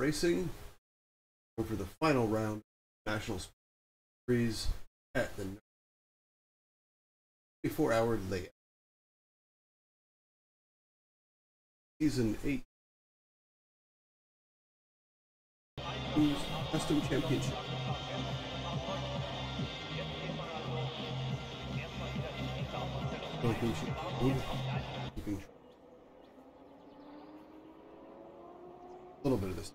racing over the final round of National Series at the 24 hour layout. Season 8 Custom Championship. Championship. A little bit of this.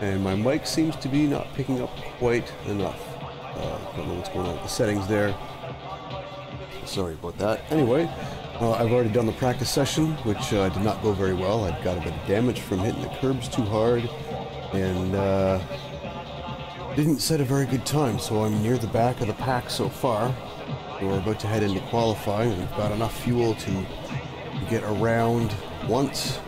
And my mic seems to be not picking up quite enough. Uh, don't know what's going on with the settings there. Sorry about that. Anyway, uh, I've already done the practice session, which uh, did not go very well. I've got a bit of damage from hitting the curbs too hard, and uh, didn't set a very good time. So I'm near the back of the pack so far. We're about to head into qualifying. We've got enough fuel to get around once,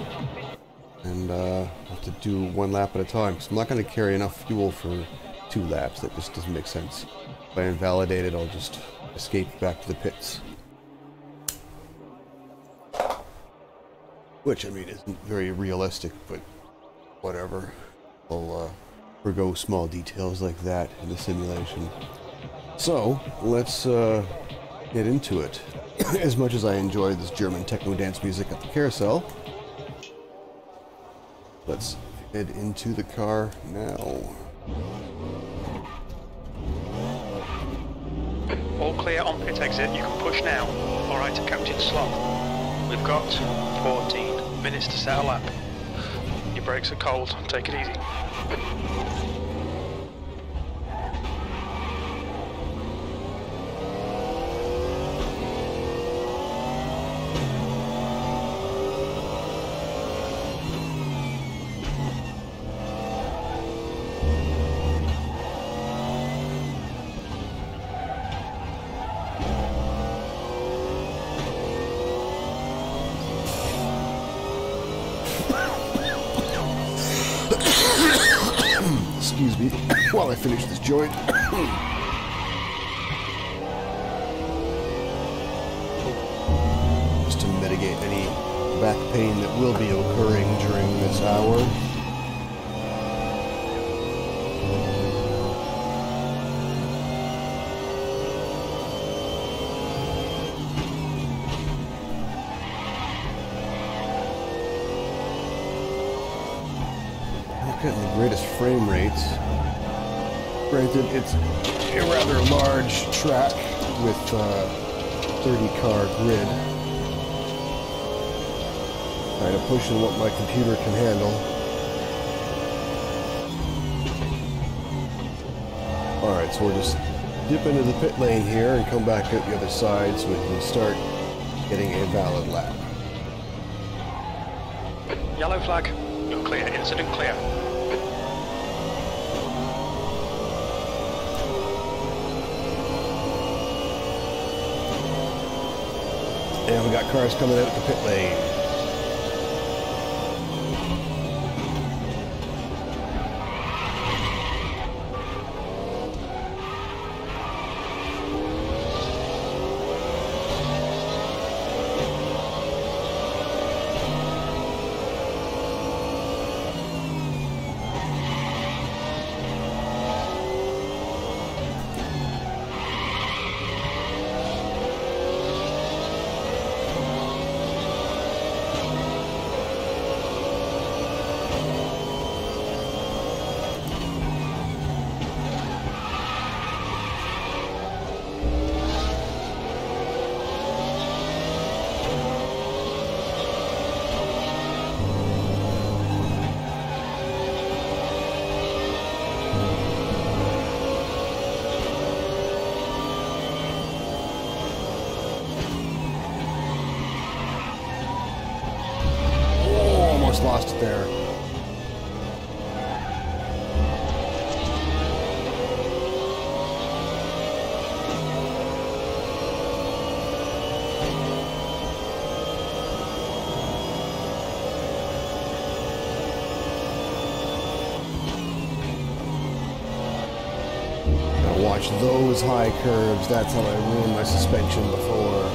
and uh, have to do one lap at a time. because I'm not going to carry enough fuel for two laps. That just doesn't make sense. If I invalidate it, I'll just escape back to the pits. Which, I mean, isn't very realistic, but whatever. I'll uh, forgo small details like that in the simulation. So, let's uh, get into it. as much as I enjoy this German techno dance music at the carousel, let's head into the car now. All clear on pit exit. You can push now. All right, Captain Slot. We've got 14 minutes to set lap. Your brakes are cold. Take it easy. Finish this joint. Just to mitigate any back pain that will be occurring during this hour. Not getting the greatest frame rates. Granted, it's a rather large track with uh, 30 car grid. Kind of pushing what my computer can handle. Alright, so we're just dip into the pit lane here and come back out the other side so we can start getting a valid lap. Yellow flag. You're clear. Incident clear. And we got cars coming out the pit lane. Those high curves. That's how I ruined my suspension before.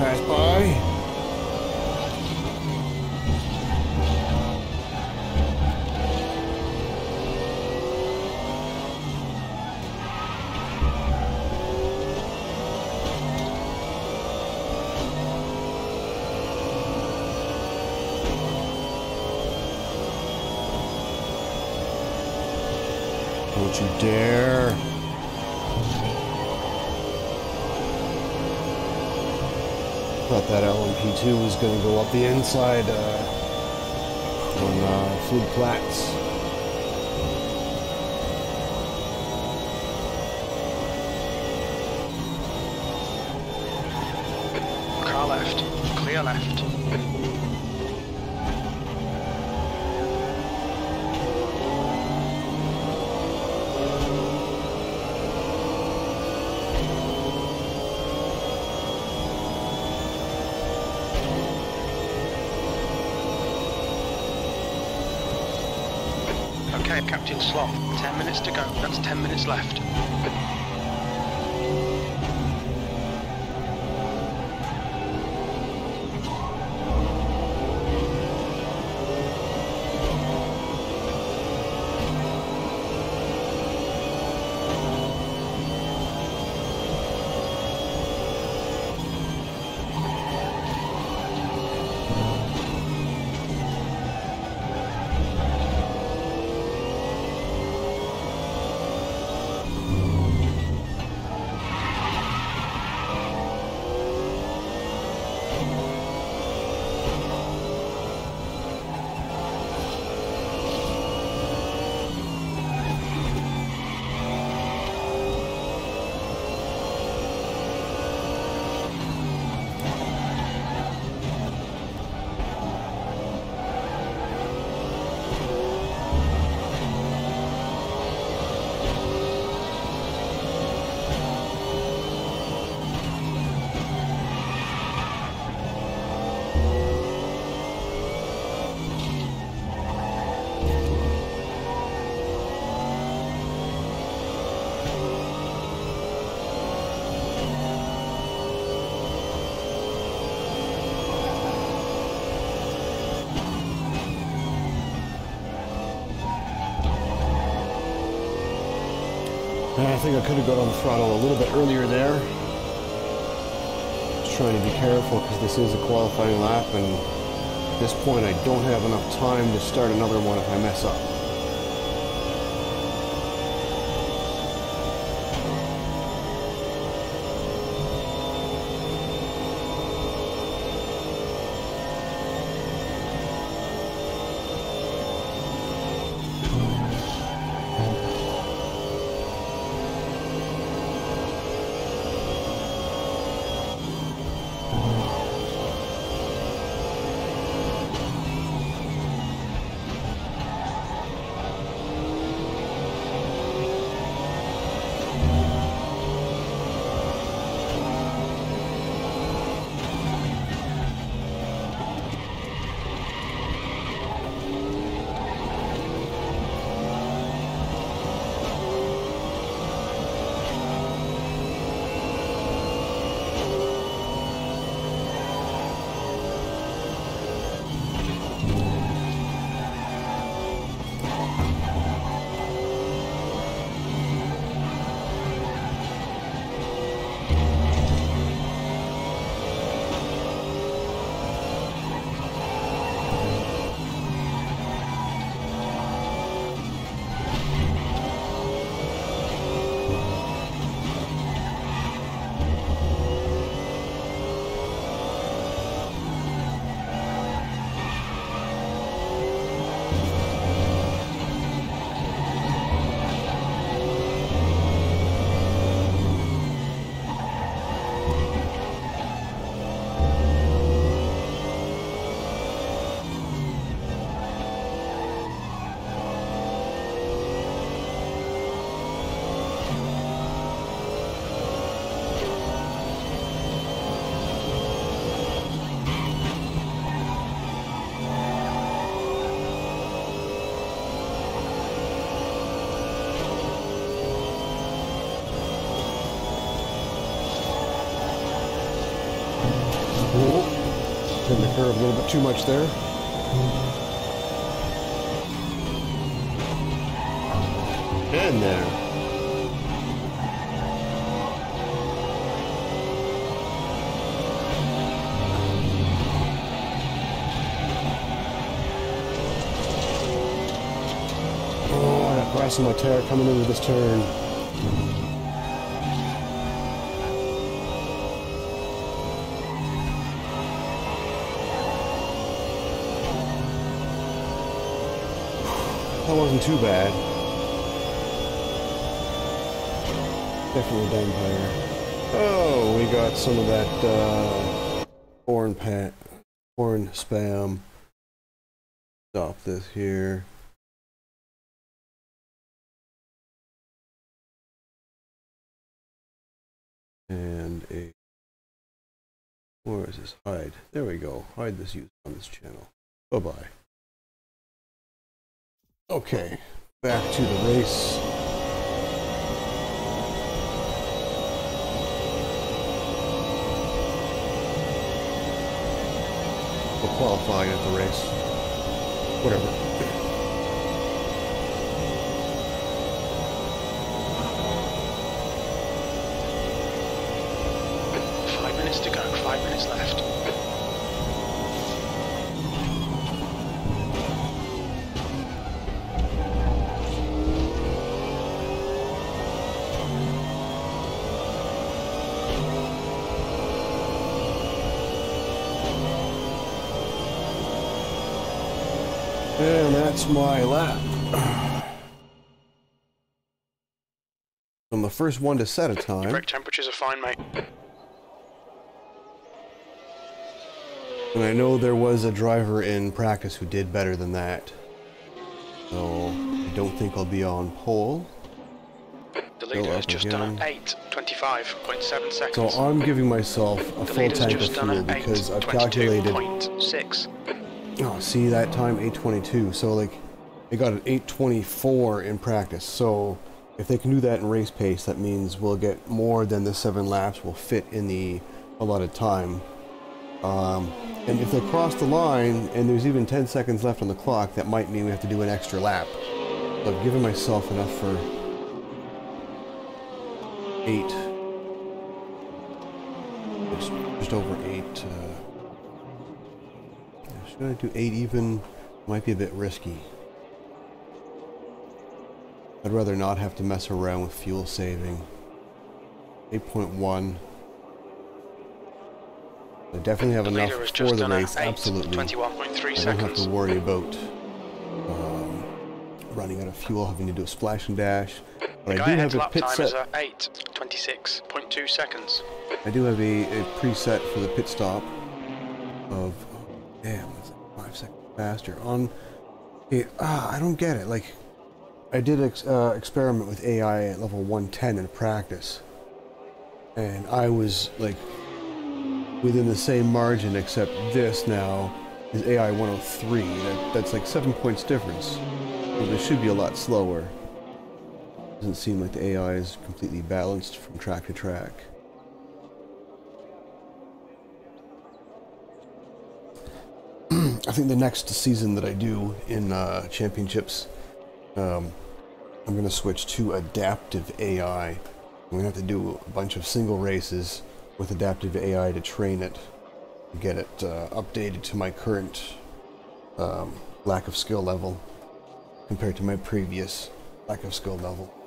Pass by. You dare. Thought that LMP2 was going to go up the inside uh, on uh, Flug Platz. Sloth. Ten minutes to go. That's ten minutes left. I think I could have got on the throttle a little bit earlier there. Just trying to be careful because this is a qualifying lap and at this point I don't have enough time to start another one if I mess up. Too much there. And there. Oh, passing my tire coming into this turn. Wasn't too bad. Definitely a dang tire. Oh, we got some of that uh, foreign pat, spam. Stop this here. and a where is this hide there we go hide this use on this channel bye bye okay back to the race. We're qualifying at the race. Whatever. And that's my lap. I'm the first one to set a time. Your temperatures are fine, mate. And I know there was a driver in practice who did better than that. So I don't think I'll be on pole. The leader has just again. done 8.25.7 seconds. So I'm giving myself a the full tank of fuel because I've calculated 6. Oh, see that time 822. So like they got an 824 in practice. So if they can do that in race pace, that means we'll get more than the seven laps will fit in the allotted time. Um, and if they cross the line and there's even 10 seconds left on the clock, that might mean we have to do an extra lap. So I've given myself enough for eight. Just, just over eight. Should I do 8 even? Might be a bit risky. I'd rather not have to mess around with fuel saving. 8.1. I definitely have the enough for the race, absolutely. I don't have to worry about um, running out of fuel, having to do a splash and dash. But I do have a pit set. 8, 26.2 seconds. I do have a, a preset for the pit stop of, damn, five seconds faster. On it, ah, I don't get it. Like I did ex uh, experiment with AI at level 110 in practice. And I was like within the same margin except this now is AI 103 that, that's like seven points difference. So this should be a lot slower. Doesn't seem like the AI is completely balanced from track to track I think the next season that I do in uh, championships, um, I'm going to switch to adaptive AI. I'm going to have to do a bunch of single races with adaptive AI to train it, get it uh, updated to my current um, lack of skill level compared to my previous lack of skill level.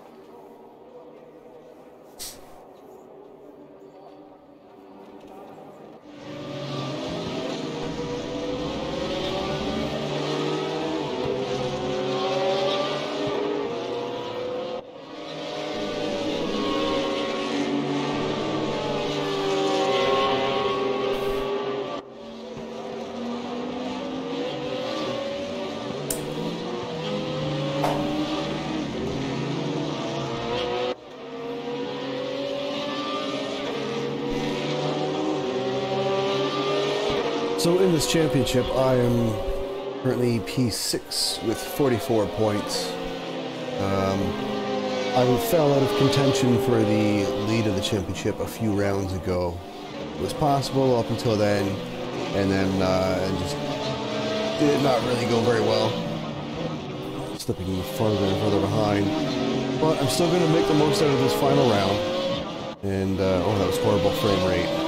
This championship, I am currently P6 with 44 points. Um, I fell out of contention for the lead of the championship a few rounds ago. It was possible up until then, and then uh, just did not really go very well. Slipping further and further behind. But I'm still going to make the most out of this final round. And, uh, oh, that was horrible frame rate.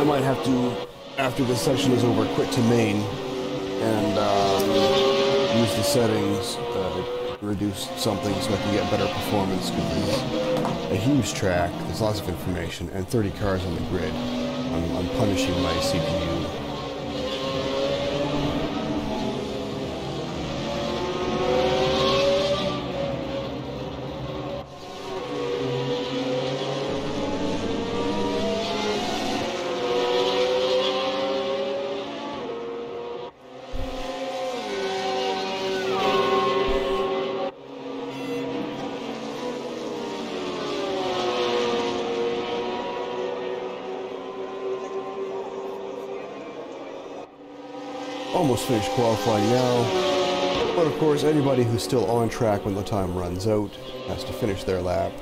I might have to, after this session is over, quit to main and um, use the settings, uh, reduce something so I can get better performance because a huge track, there's lots of information, and 30 cars on the grid. I'm, I'm punishing my CPU. Finished qualifying now. But of course, anybody who's still on track when the time runs out has to finish their lap.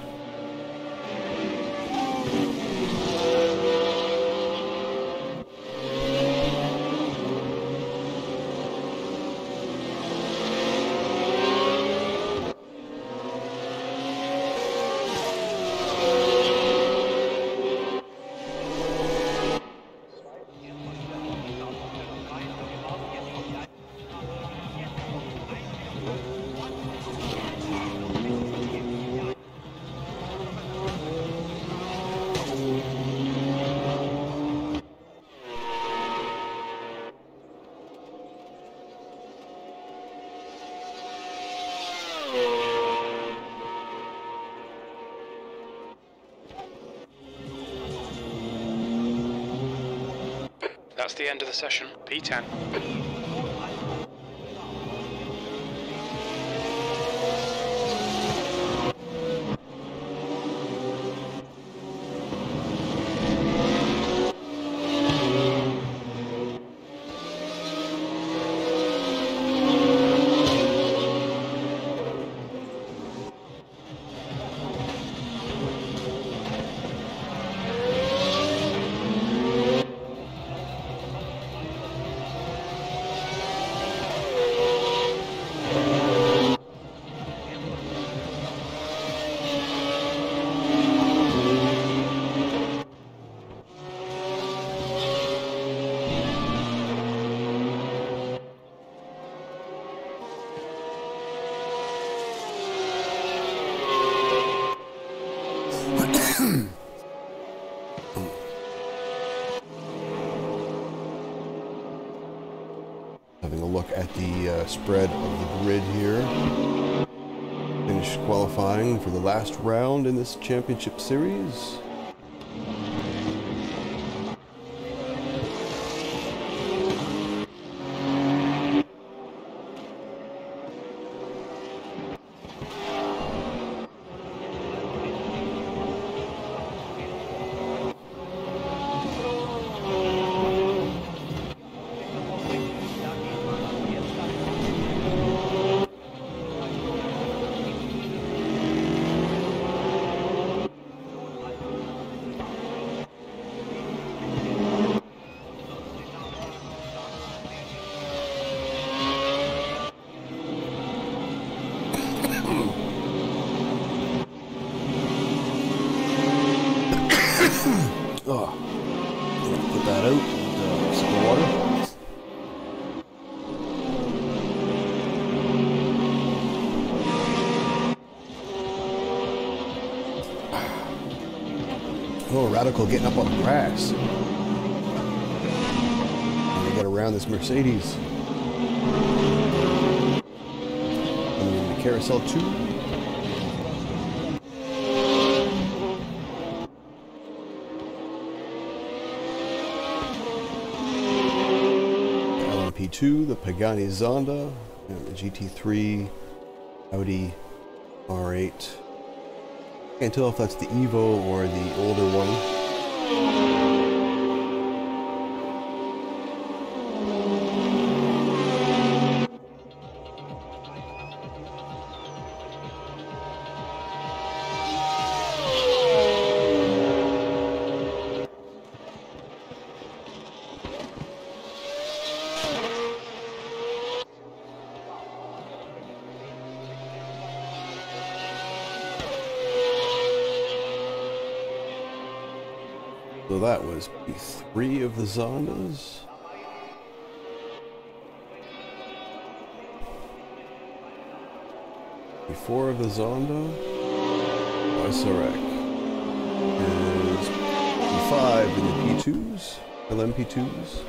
Spread of the grid here. Finished qualifying for the last round in this championship series. Oh, put that out. Uh, some water. Oh, Radical getting up on the grass. And get around this Mercedes. And the carousel too. LMP2, the Pagani Zonda, and the GT3, Audi R8. Can't tell if that's the Evo or the older one. Three of the Zondas. Four of the Zonda. Weissarek is P5 in the P2s, LMP2s.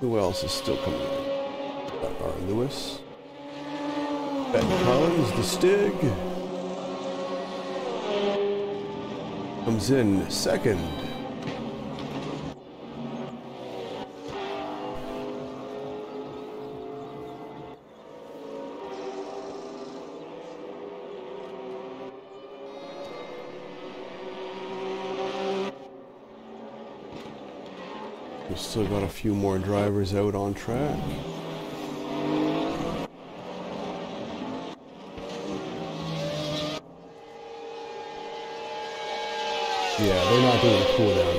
Who else is still coming. Lewis. Ben Collins, the Stig. Comes in second. We've still got a few more drivers out on track. Yeah, they're not doing a cooldown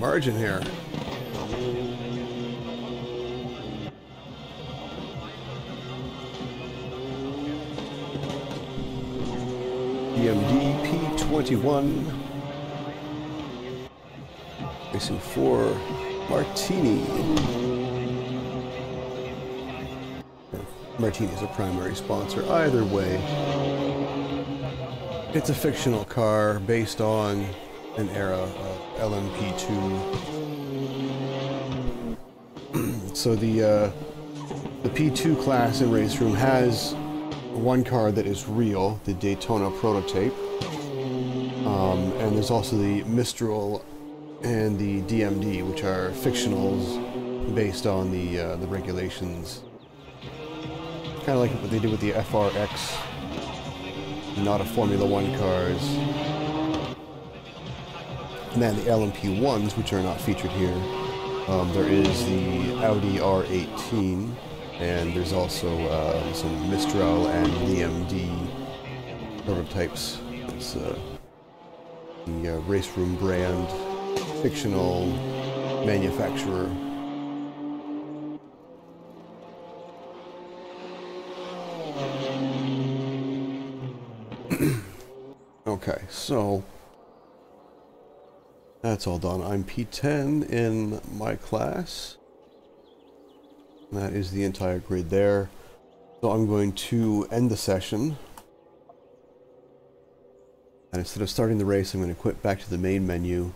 margin here. DMD P21. Racing for Martini. Martini is a primary sponsor. Either way, it's a fictional car based on an era of LMP2. so the uh, the P2 class in RaceRoom has one car that is real, the Daytona prototype. Um, and there's also the Mistral and the DMD, which are fictionals based on the uh, the regulations. Kind of like what they did with the FRX, not a Formula One cars. And then the LMP ones, which are not featured here. Um, there is the Audi R18 and there's also uh, some Mistral and DMD prototypes. It's uh, the uh, RaceRoom brand, fictional manufacturer. okay, so that's all done. I'm P10 in my class. That is the entire grid there. So I'm going to end the session. And instead of starting the race, I'm going to quit back to the main menu.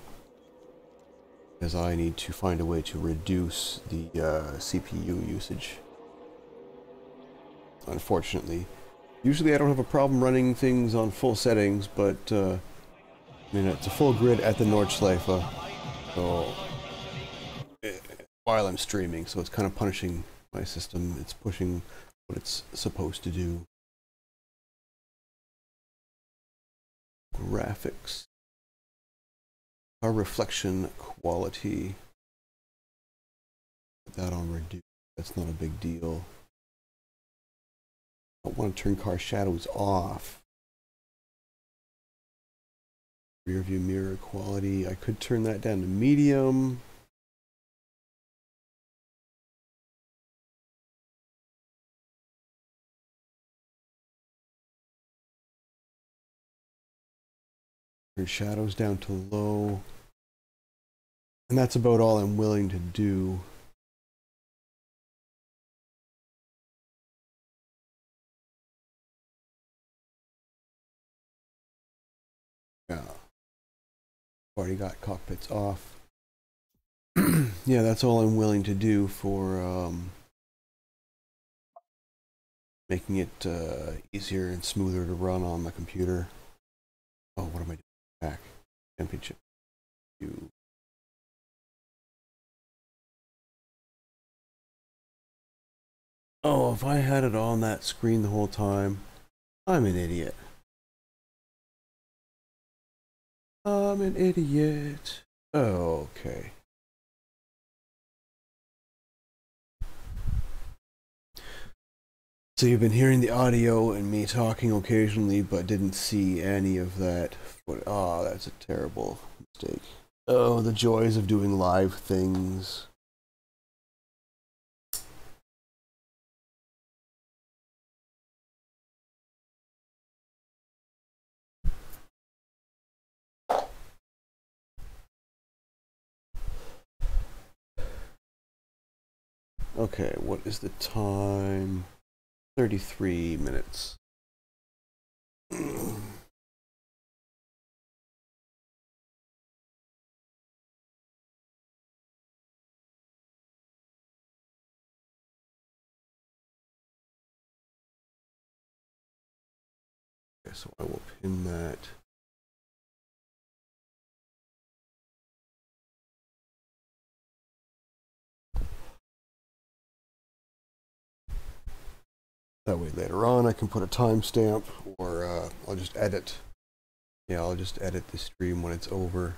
Because I need to find a way to reduce the uh, CPU usage. Unfortunately. Usually I don't have a problem running things on full settings, but uh, I mean, it's a full grid at the Nordschleife. So while I'm streaming, so it's kind of punishing my system. It's pushing what it's supposed to do. Graphics. Our reflection quality. Put that on reduce. That's not a big deal. I want to turn car shadows off. Rear view mirror quality. I could turn that down to medium. Turn shadows down to low. And that's about all I'm willing to do. Already got cockpits off. yeah, that's all I'm willing to do for um, making it uh, easier and smoother to run on the computer. Oh, what am I doing? Back championship. You. Oh, if I had it on that screen the whole time, I'm an idiot. I'm an idiot. Okay. So you've been hearing the audio and me talking occasionally, but didn't see any of that. Oh, that's a terrible mistake. Oh, the joys of doing live things. Okay, what is the time? 33 minutes. Okay, so I will pin that. That way later on I can put a timestamp or uh, I'll just edit. Yeah, I'll just edit the stream when it's over.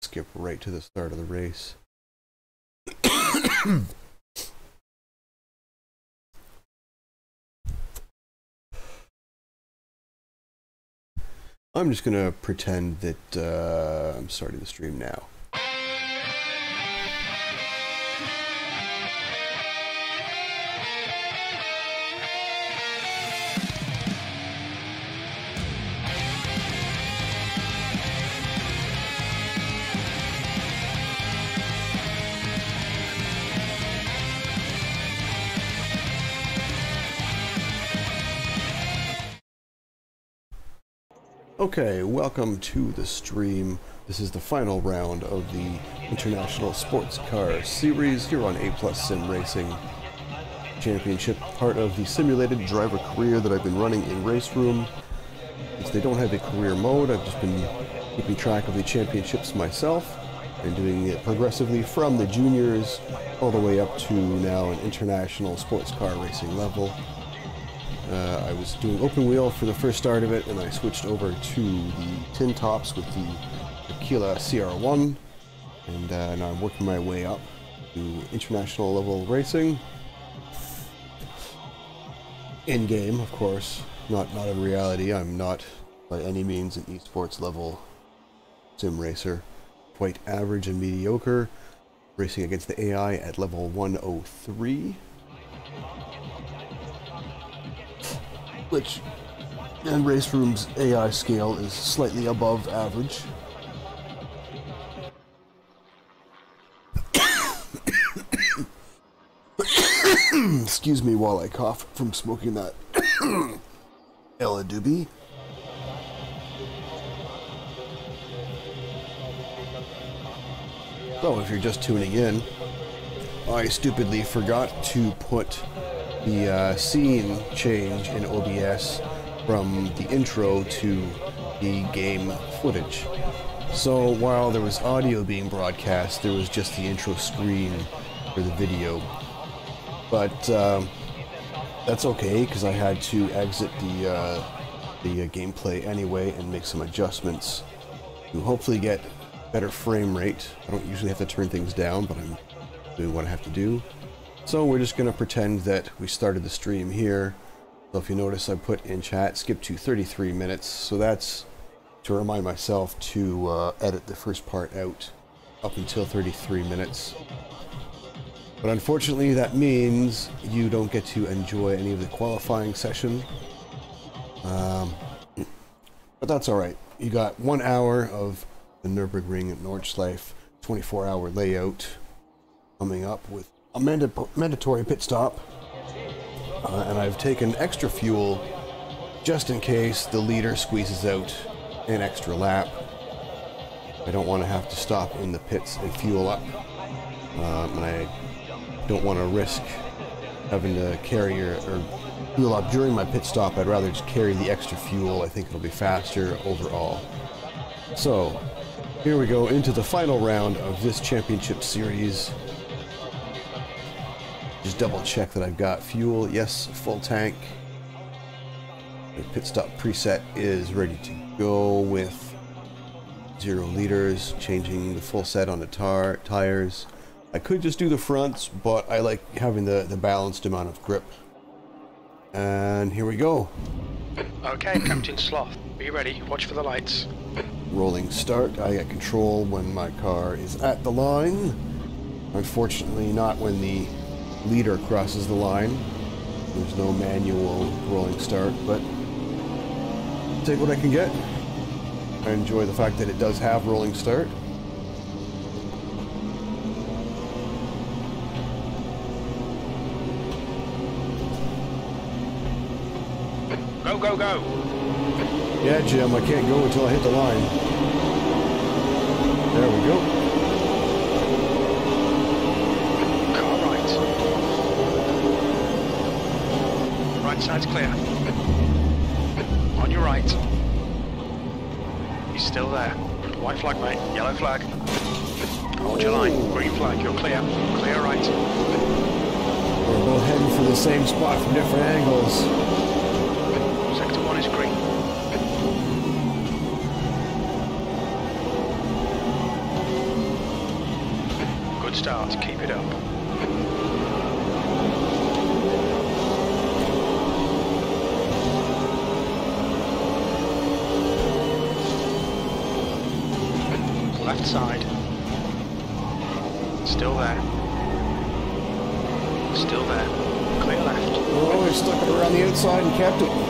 Skip right to the start of the race. I'm just going to pretend that uh, I'm starting the stream now. Okay, welcome to the stream. This is the final round of the International Sports Car Series here on A Plus Sim Racing Championship, part of the simulated driver career that I've been running in RaceRoom. Since they don't have a career mode, I've just been keeping track of the championships myself and doing it progressively from the juniors all the way up to now an international sports car racing level. Uh, I was doing open wheel for the first start of it, and I switched over to the tin tops with the Aquila CR1, and uh, now I'm working my way up to international level racing. In game, of course, not not in reality. I'm not by any means an esports level sim racer. Quite average and mediocre, racing against the AI at level 103. Which in RaceRoom's AI scale is slightly above average. Excuse me while I cough from smoking that Ella Doobie. So, if you're just tuning in, I stupidly forgot to put the uh, scene change in OBS from the intro to the game footage. So while there was audio being broadcast, there was just the intro screen for the video. But um, that's okay because I had to exit the uh, the uh, gameplay anyway and make some adjustments to hopefully get better frame rate. I don't usually have to turn things down, but I'm doing what I have to do. So we're just going to pretend that we started the stream here. So if you notice, I put in chat, skip to 33 minutes. So that's to remind myself to uh, edit the first part out up until 33 minutes. But unfortunately, that means you don't get to enjoy any of the qualifying session. Um, but that's alright. You got one hour of the Nürburgring at Nordschleife 24 hour layout coming up with a manda mandatory pit stop, uh, and I've taken extra fuel just in case the leader squeezes out an extra lap. I don't want to have to stop in the pits and fuel up. Um, and I don't want to risk having to carry or fuel up during my pit stop. I'd rather just carry the extra fuel. I think it'll be faster overall. So, here we go into the final round of this championship series. Just double check that I've got fuel. Yes, full tank. The pit stop preset is ready to go with zero liters, changing the full set on the tar tires. I could just do the fronts, but I like having the, the balanced amount of grip. And here we go. Okay, Captain Sloth, are you ready? Watch for the lights. Rolling start. I get control when my car is at the line. Unfortunately, not when the leader crosses the line. There's no manual rolling start, but take what I can get. I enjoy the fact that it does have rolling start. Go, go, go! Yeah, Jim, I can't go until I hit the line. There we go. Car right. Right side's clear. On your right. He's still there. White flag, mate. Yellow flag. Hold your line. Green flag. You're clear. Clear right. We're both heading for the same spot from different angles. Sector one is green. Good start. Keep it up. Outside and kept it.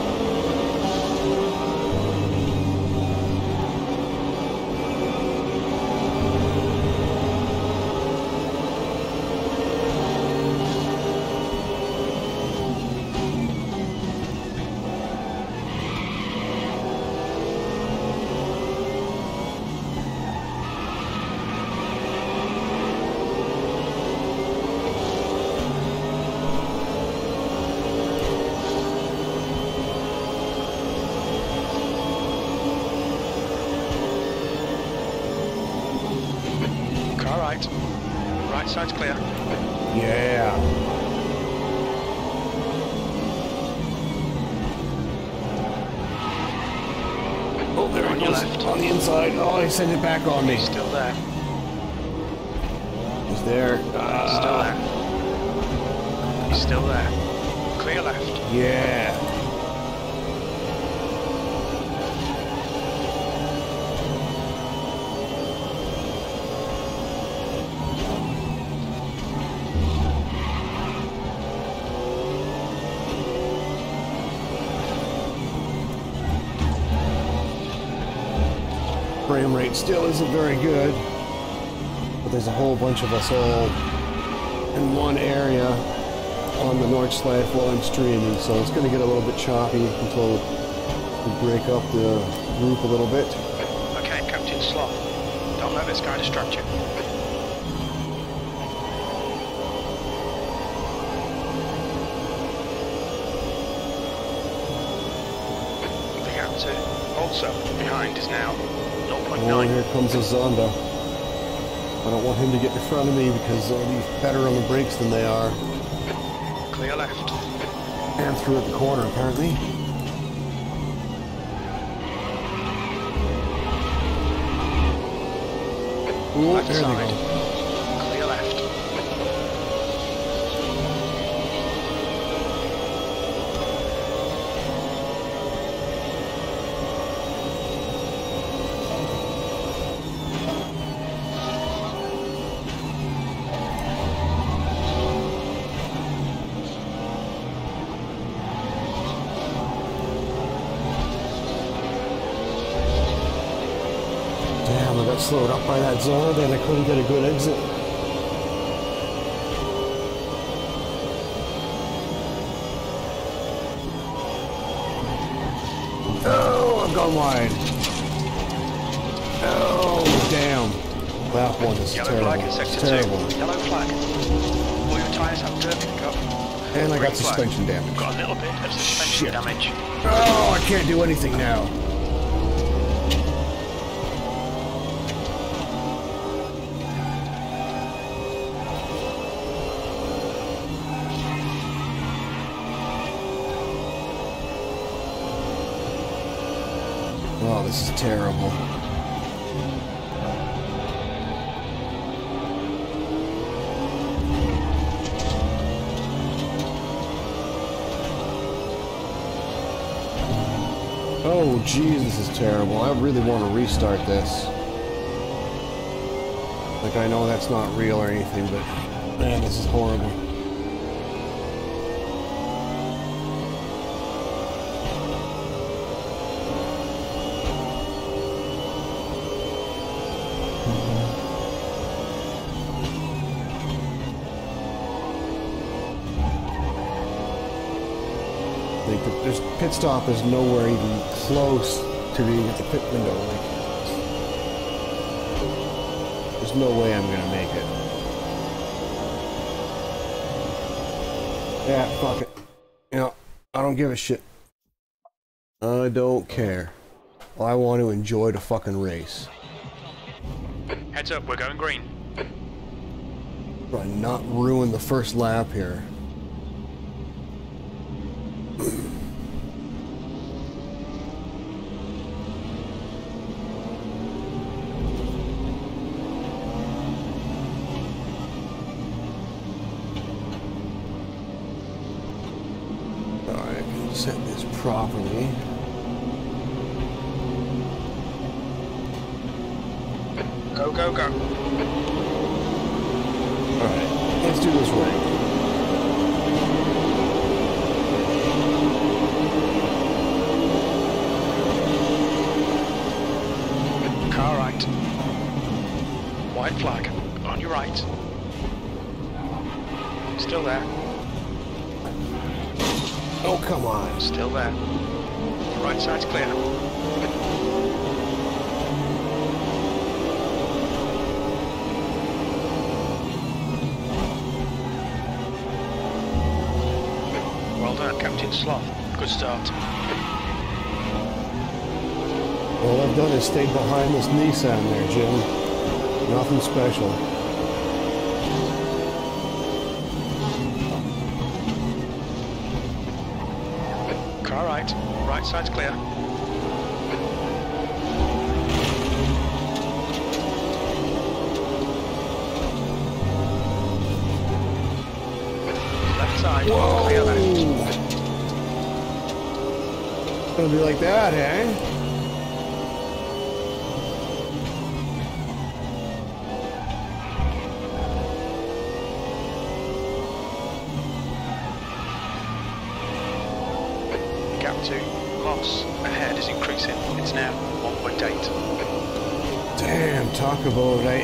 Sent it back on me. Still isn't very good, but there's a whole bunch of us all in one area on the North Nordschleife while I'm streaming, so it's going to get a little bit choppy until we break up the group a little bit. Okay, Captain Sloth. Don't let this guy distract you. The to also behind is now Oh, 0.9. here comes a Zonda. I don't want him to get in front of me because he's better on the brakes than they are. Clear left. And through at the corner, apparently. Ooh, Left they side. That Zonda and I couldn't get a good exit. Oh, I've gone wide. Oh, damn. That one is Yellow terrible. flag in sector terrible. two. Yellow flag. All your tyres have turbine cup. And I Green got flag. suspension damage. Got a little bit of suspension Shit. damage. Oh, I can't do anything now. Terrible. Oh, geez, this is terrible. I really want to restart this. Like, I know that's not real or anything, but man, this is horrible. Pit stop is nowhere even close to being at the pit window. Like, there's no way I'm gonna make it. Yeah, fuck it. You know, I don't give a shit. I don't care. I want to enjoy the fucking race. Heads up, we're going green. Try not ruin the first lap here. All I've done is stay behind this Nissan there, Jim. Nothing special. Car right. Right side's clear. Left side. Clear left. It's gonna be like that, eh? Talk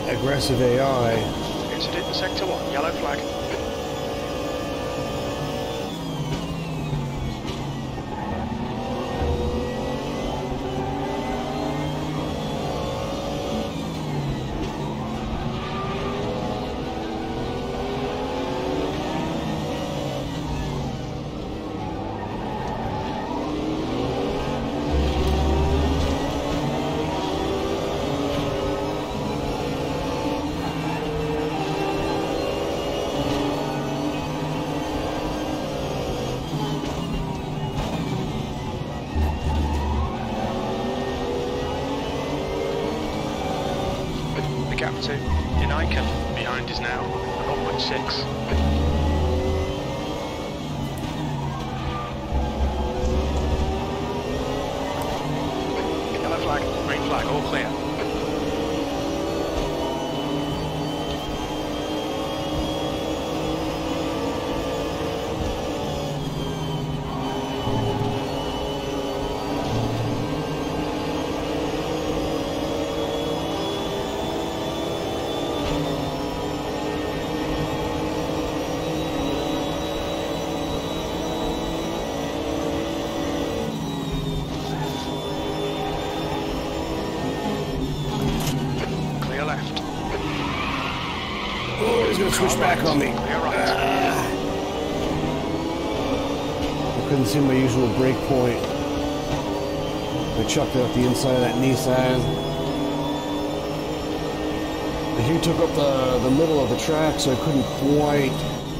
aggressive AI. Incident in Sector 1. Yellow flag. Switch back on me. I couldn't see my usual brake point. I chucked up the inside of that Nissan. And he took up the, the middle of the track, so I couldn't quite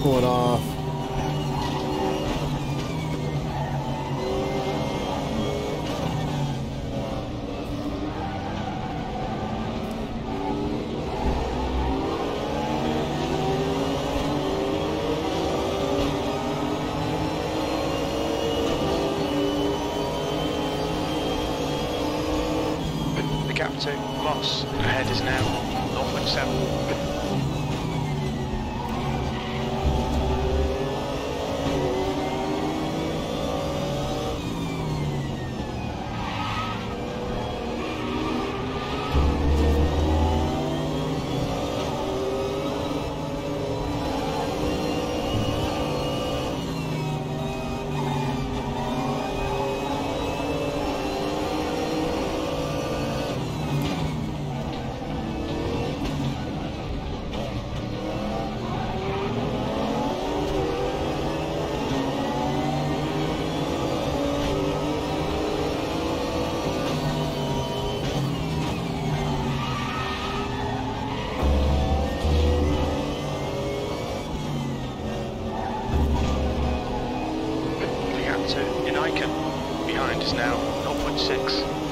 pull it off. To Uniken behind is now 0.6.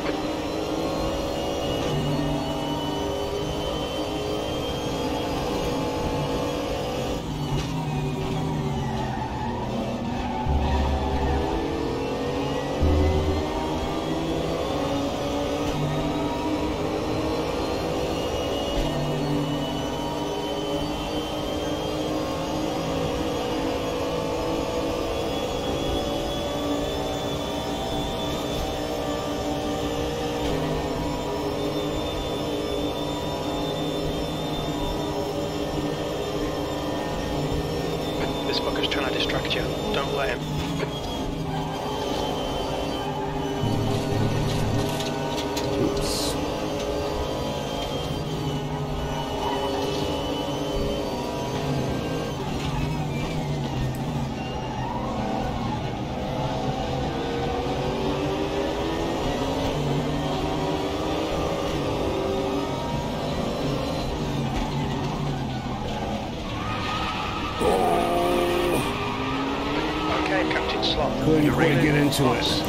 into Moss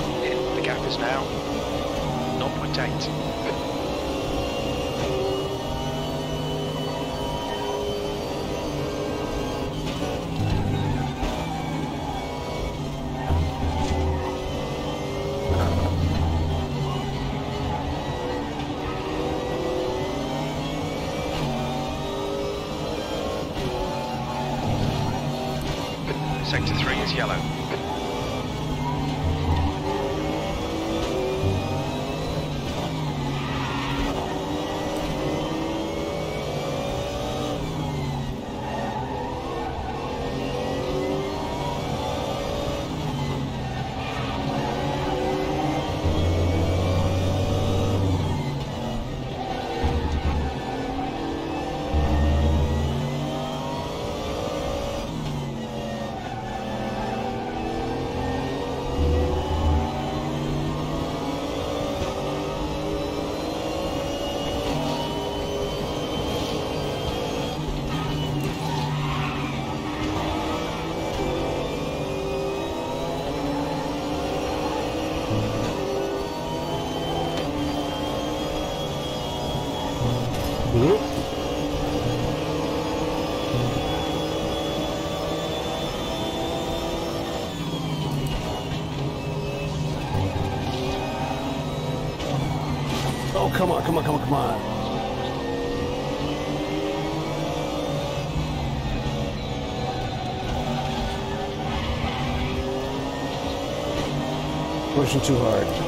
Pushing too hard.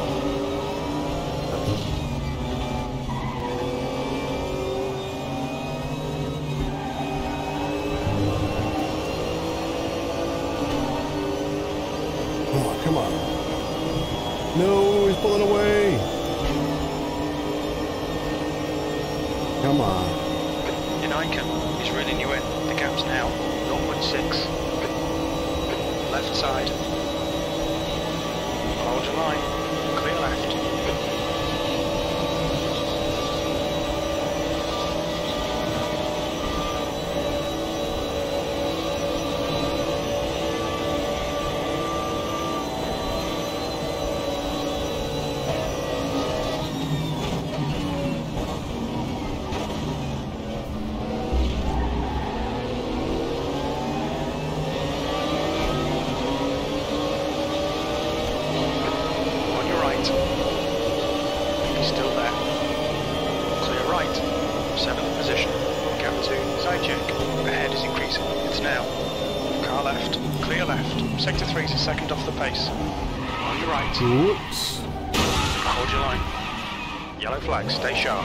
Whoops. Hold your line. Yellow flag. Stay sharp.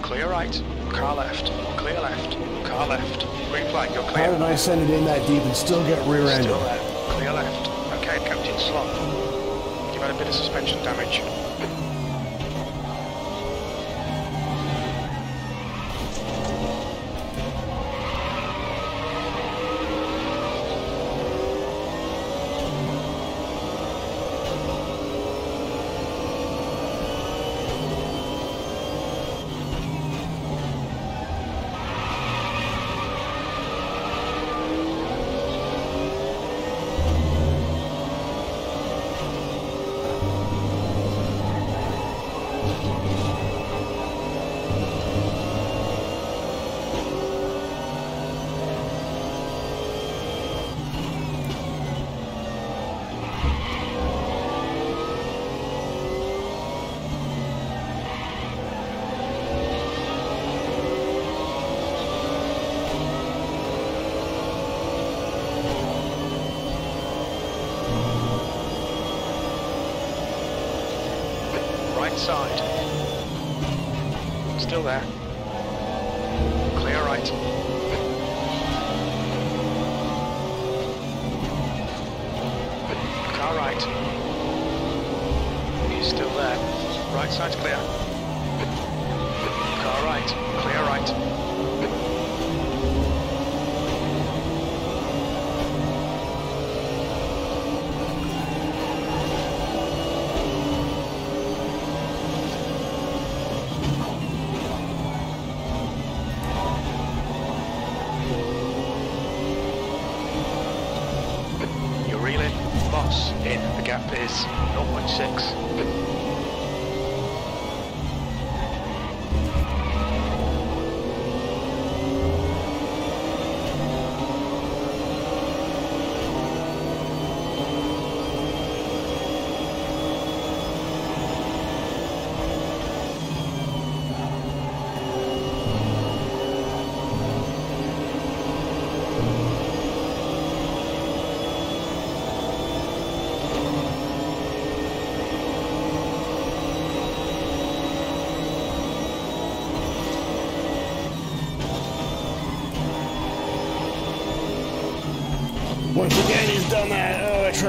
Clear right. Car left. Clear left. Car left. Green flag. You're How clear. did I send it in that deep and still get rear-ended? Still there. Clear left. Okay, Captain Slot. You've had a bit of suspension damage.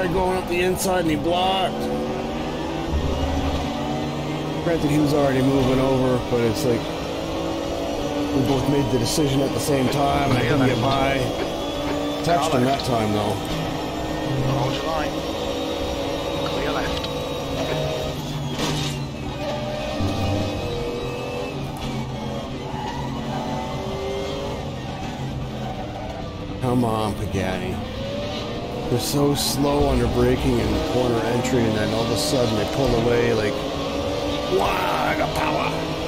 Tried going up the inside and he blocked. Granted, he was already moving over, but it's like we both made the decision at the same time, and I couldn't get by. Touched him that time, though. Hold your line. Clear left. Come on, Pagani. They're so slow under braking and corner entry, and then all of a sudden they pull away like, wow, I got power.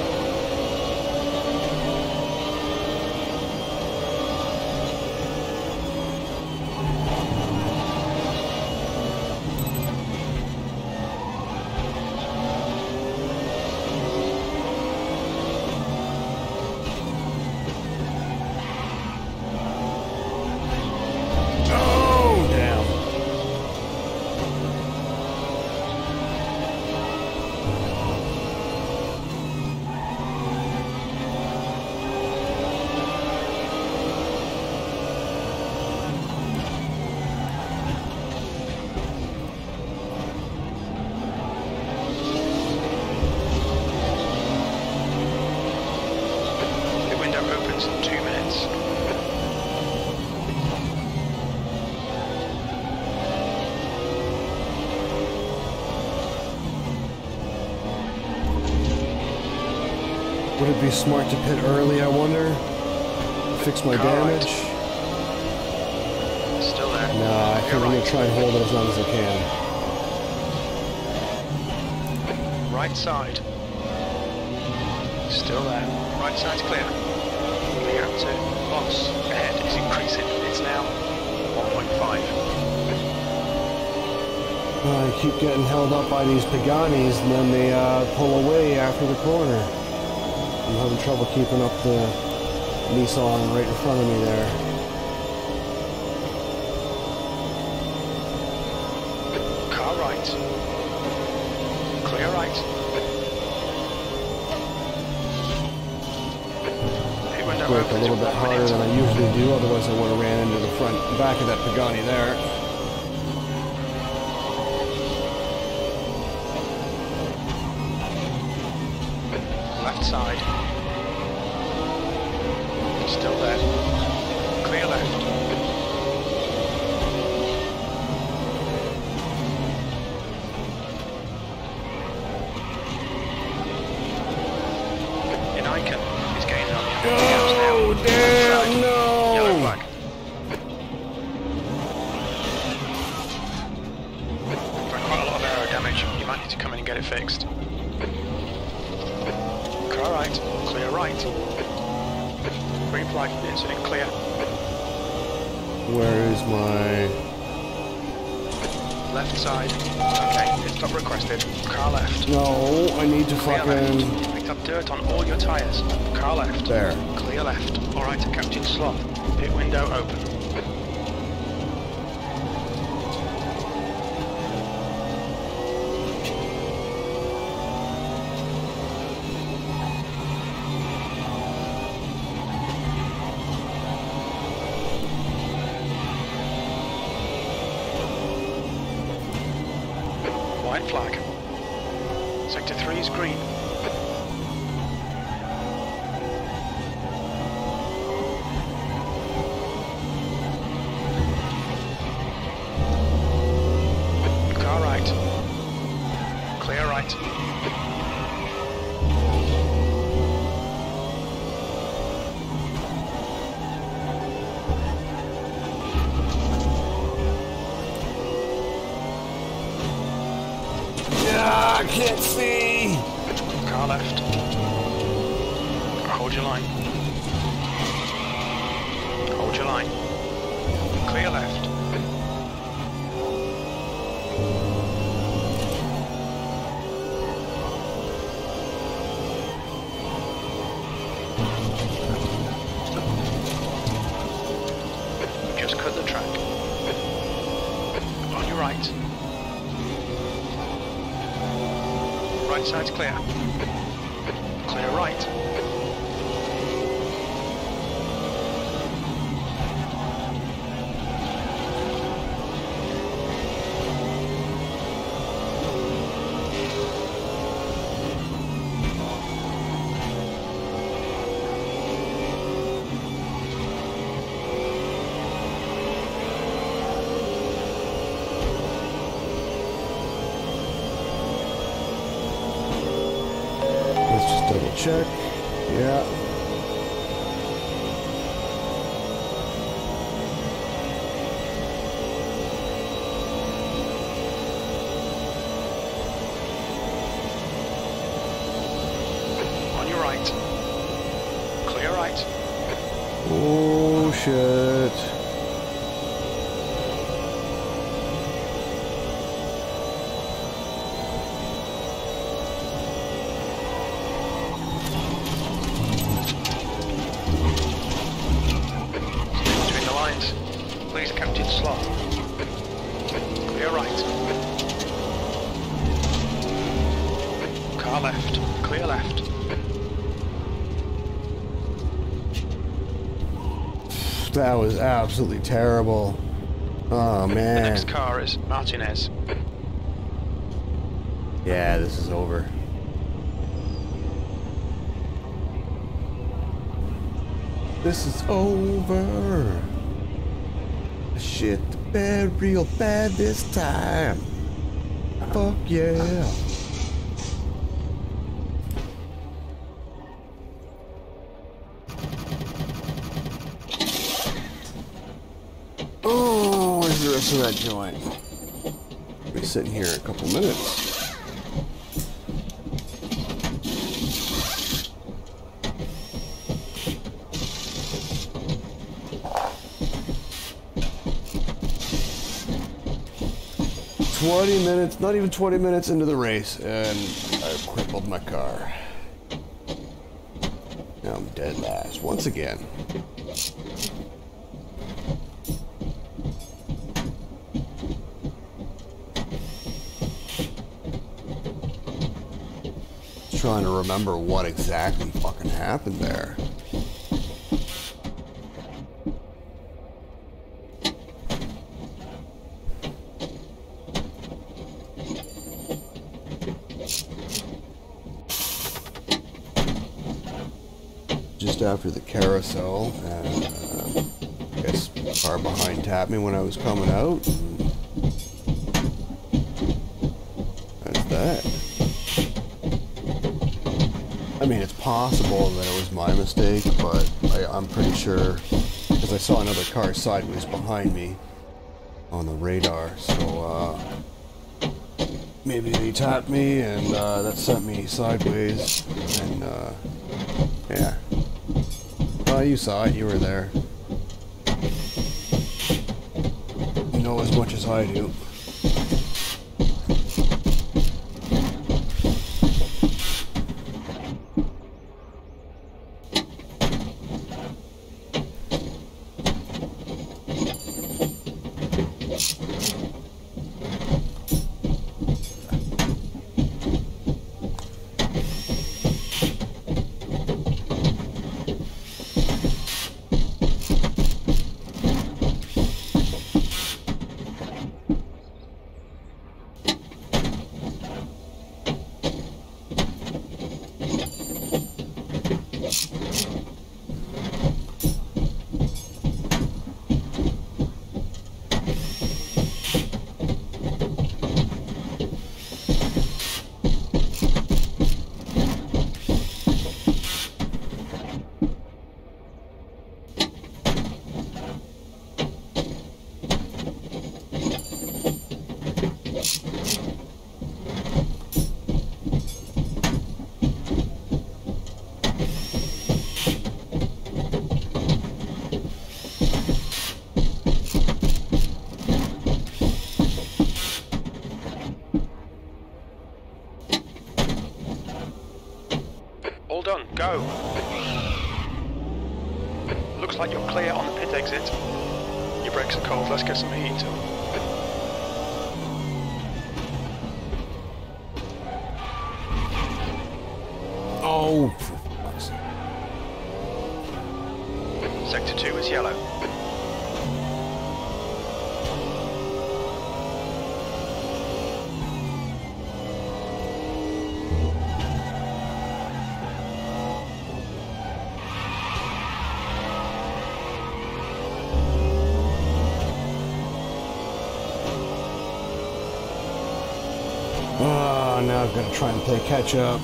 Smart to pit early, I wonder? Fix my damage? Still there. Nah, I think Clear I'm gonna try and hold it as long as I can. Right side. Still there. Right side's clear. The gap to Boss ahead is increasing. It's now 1.5. I keep getting held up by these Paganis and then they uh, pull away after the corner. I'm having trouble keeping up the Nissan right in front of me there. Car right. Clear right. Brake a little bit harder than I usually do, otherwise I would have ran into the front back of that Pagani there. Left side. Right side's clear. Clear right. That was absolutely terrible. Oh, man. The next car is Martinez. Yeah, this is over. This is over. Shit, bad, real bad this time. Fuck yeah. To that joint. Be sitting here a couple minutes. Twenty minutes, not even twenty minutes into the race, and I've crippled my car. Now I'm dead last once again. trying to remember what exactly fucking happened there. Just after the carousel, and uh, I guess the car behind tapped me when I was coming out. That's that. I mean, it's possible that it was my mistake, but I, am pretty sure because I saw another car sideways behind me on the radar. So uh, maybe they tapped me, and uh, that sent me sideways. And uh, yeah, well, you saw it. You were there. You know as much as I do. Going to try and play catch up.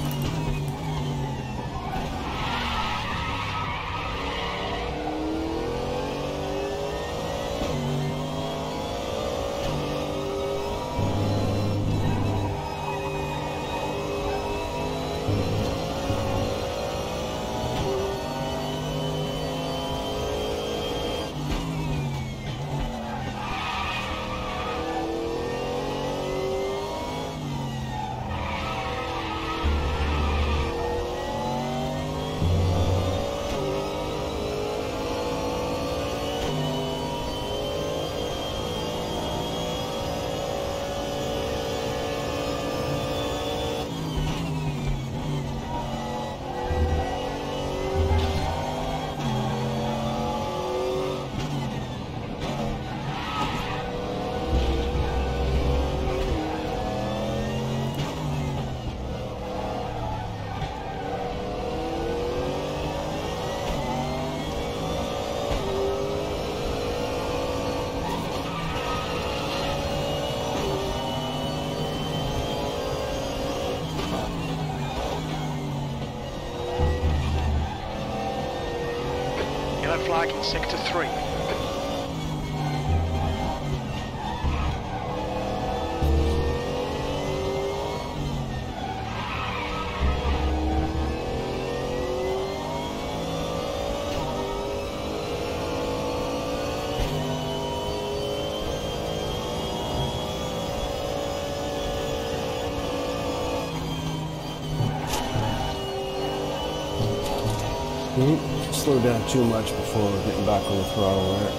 In Sector 3. Don't slow down too much before getting back on the throttle there.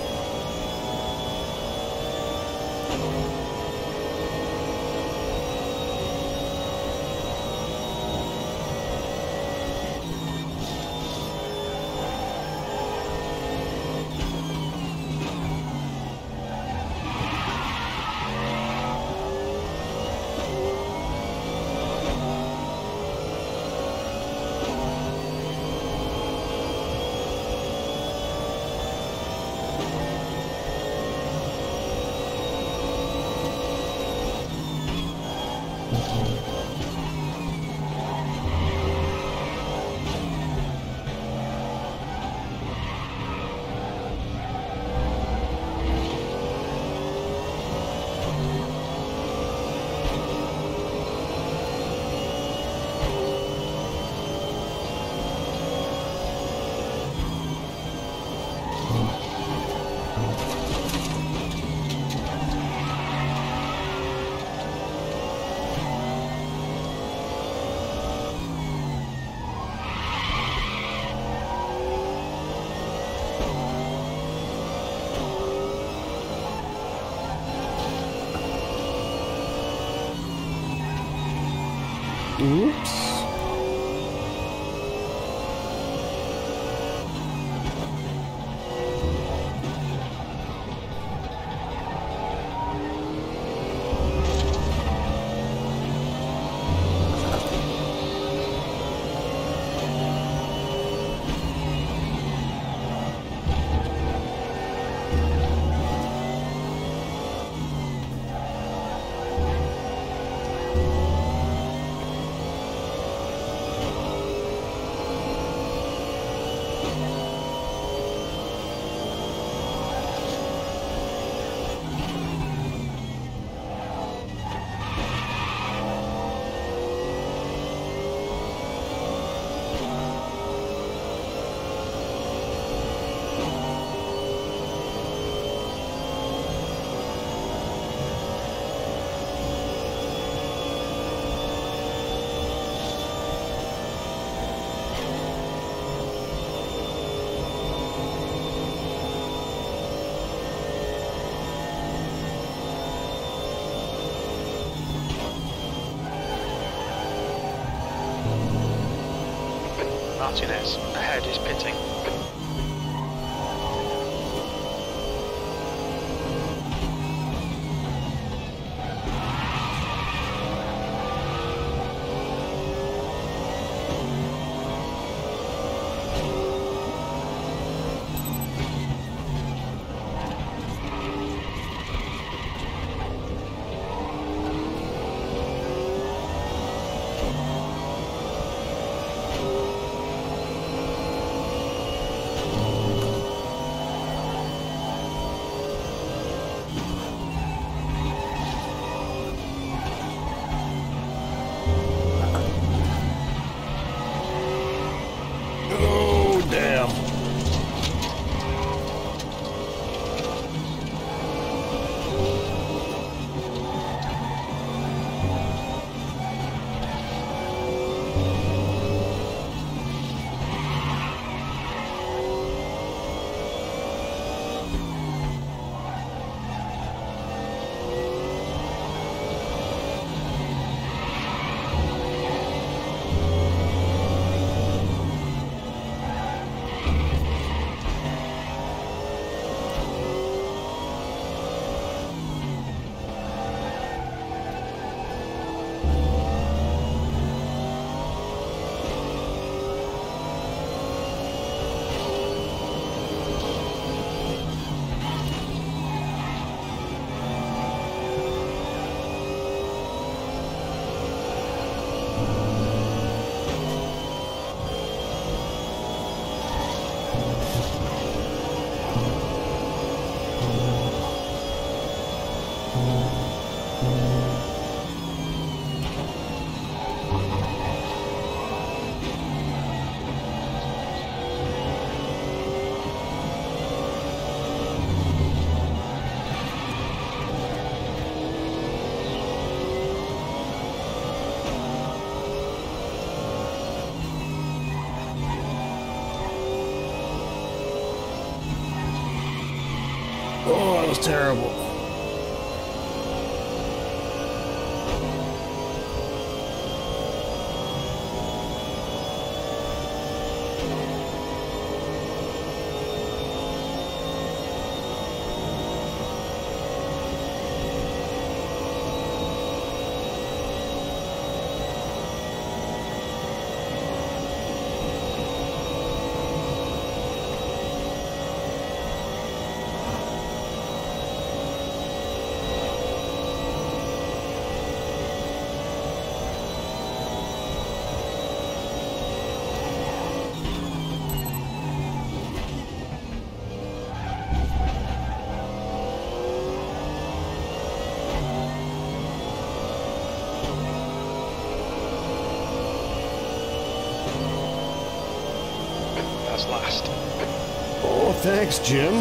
Thanks, Jim.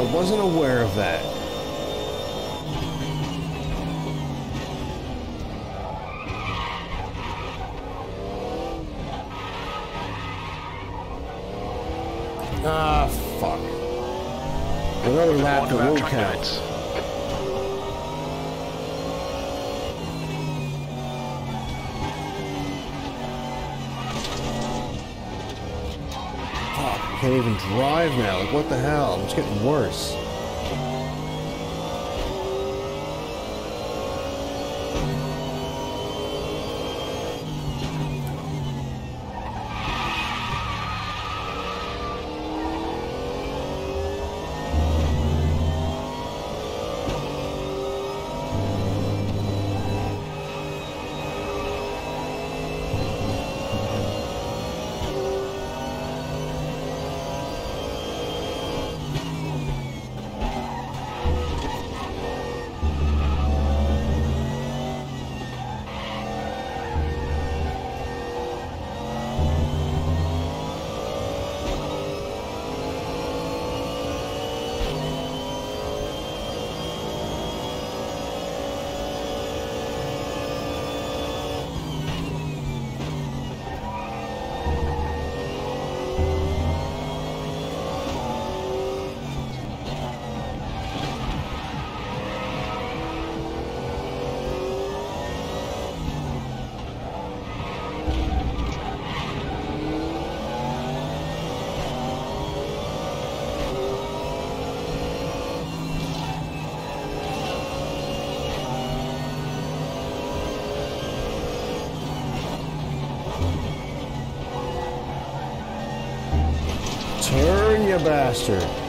I wasn't aware of that. Ah, fuck. Another lap Warned that about even drive now. Like, what the hell? It's getting worse. Bastard.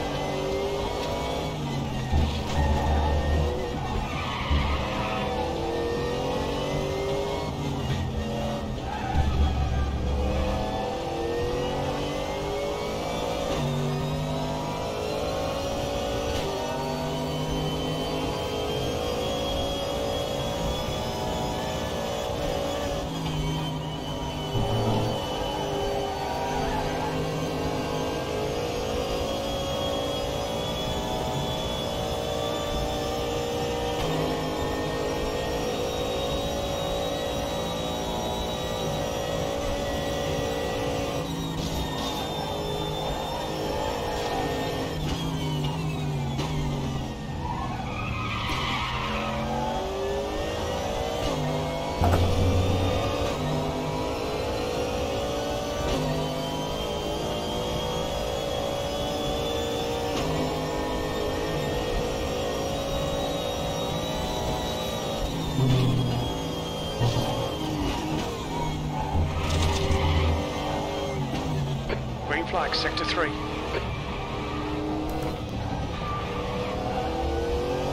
Flag, sector three.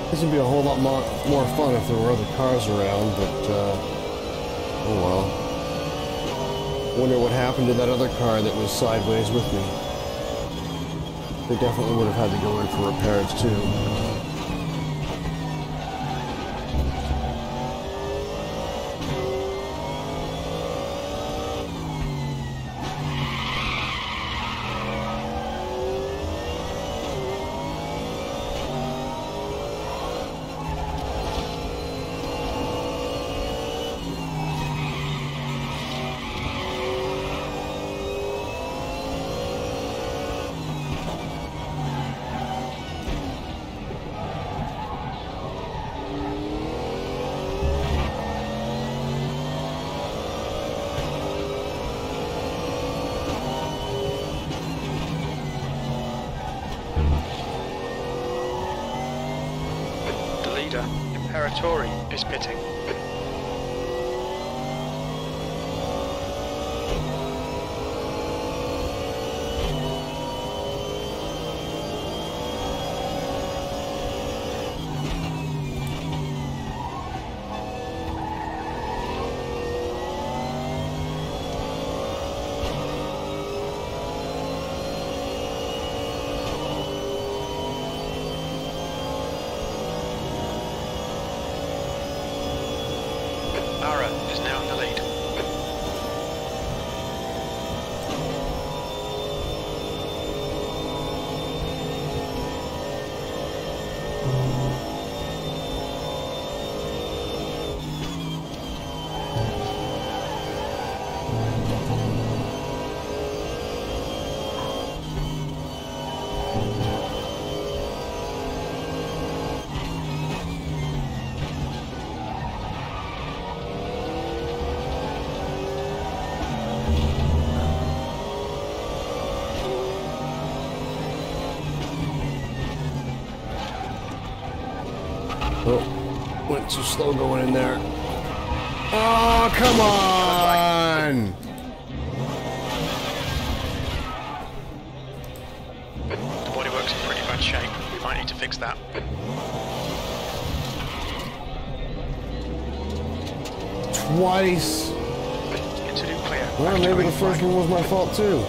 This would be a whole lot more, more fun if there were other cars around, but, uh, oh well. Wonder what happened to that other car that was sideways with me. They definitely would have had to go in for repairs too. Went too slow going in there. Oh, come on! The bodywork's in pretty bad shape. We might need to fix that. Twice. Well, maybe the first one was my fault too.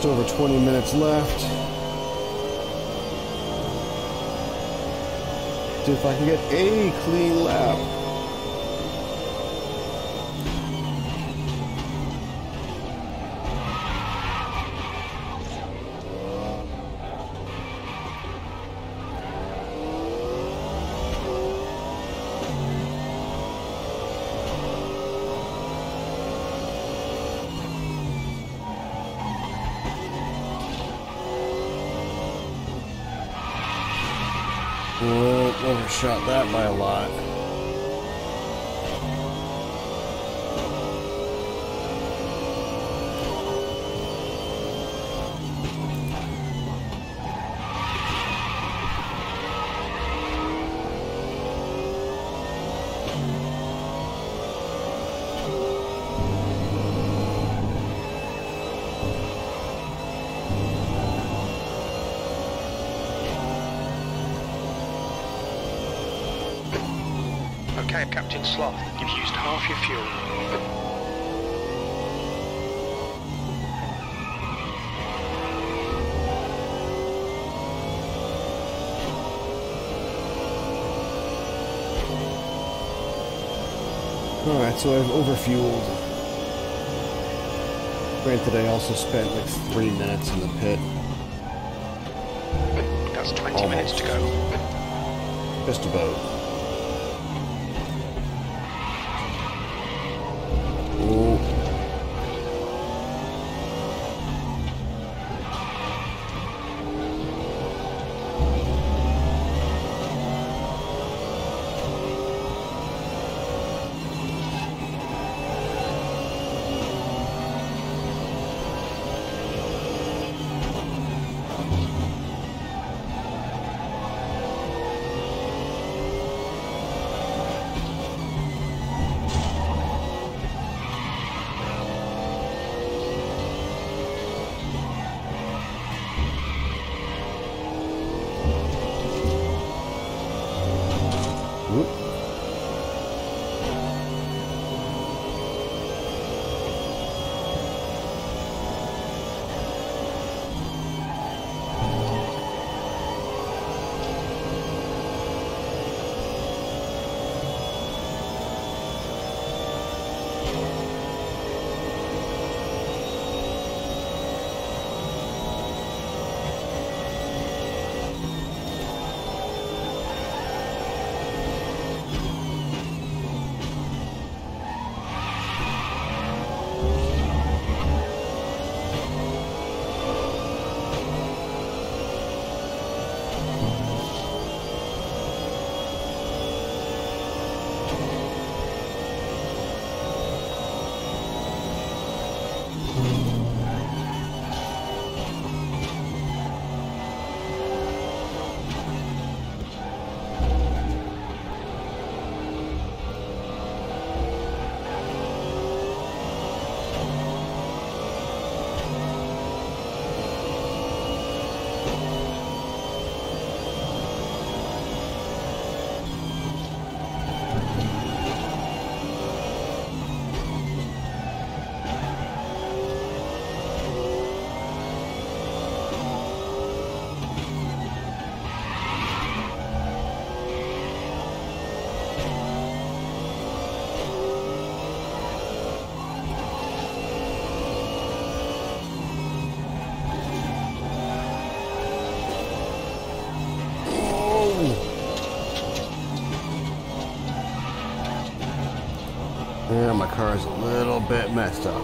Just over 20 minutes left. See if I can get a clean lap. Overshot that by a lot. Okay, Captain Sloth, you've used half your fuel. Alright, so I've overfueled. Granted, I also spent like three minutes in the pit. That's 20 Almost. minutes to go. Just about. Bit messed up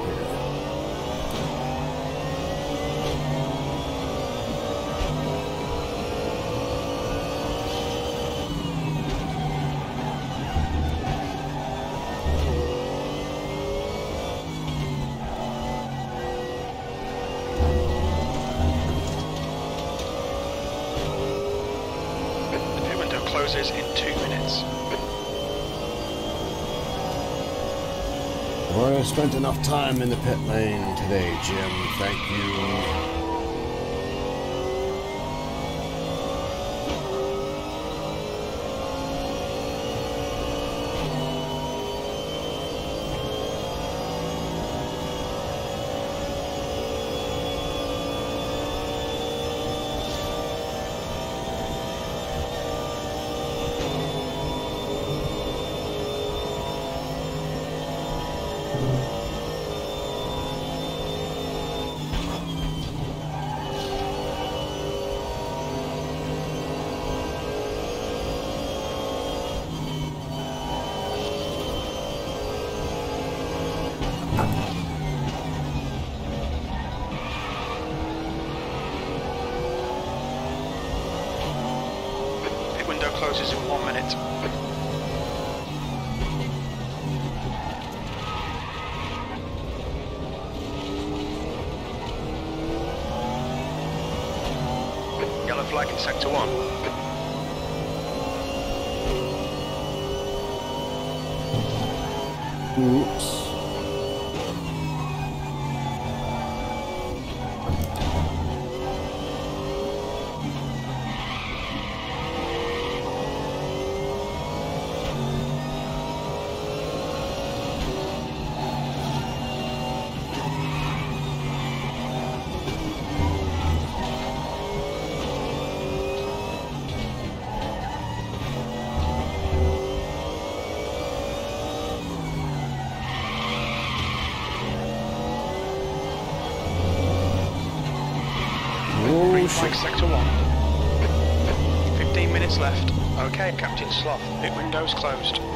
spent enough time in the pit lane today, Jim. Thank you. flag in Sector 1. Left. Okay, Captain Sloth. Pit windows closed.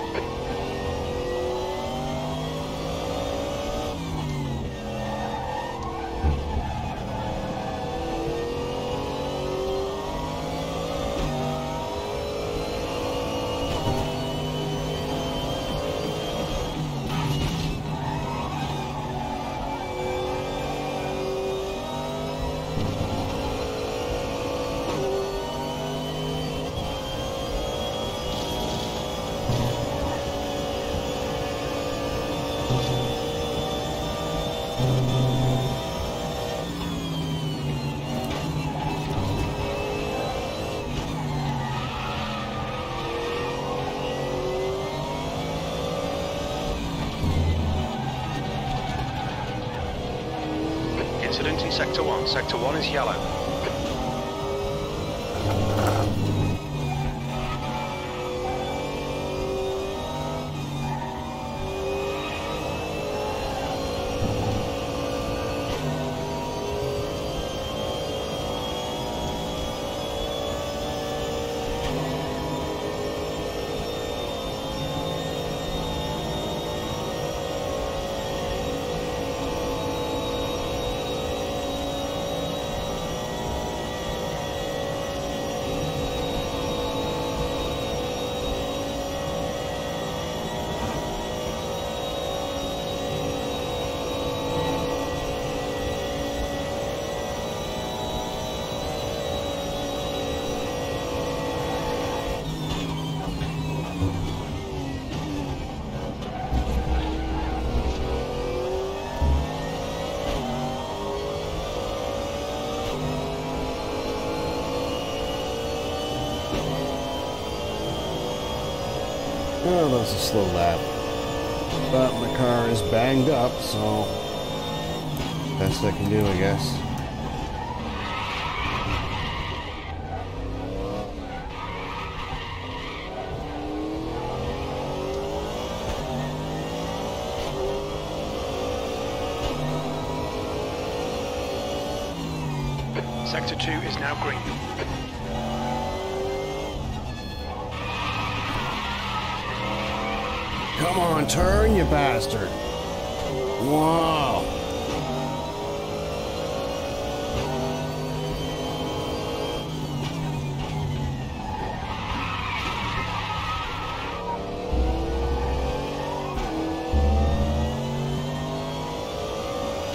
Sector 1. Is yellow. Oh, that was a slow lap. But my car is banged up, so best I can do, I guess. Sector 2 is now green. Turn, you bastard. Wow.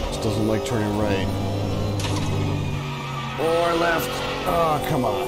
Just doesn't like turning right. Or left. Oh, come on.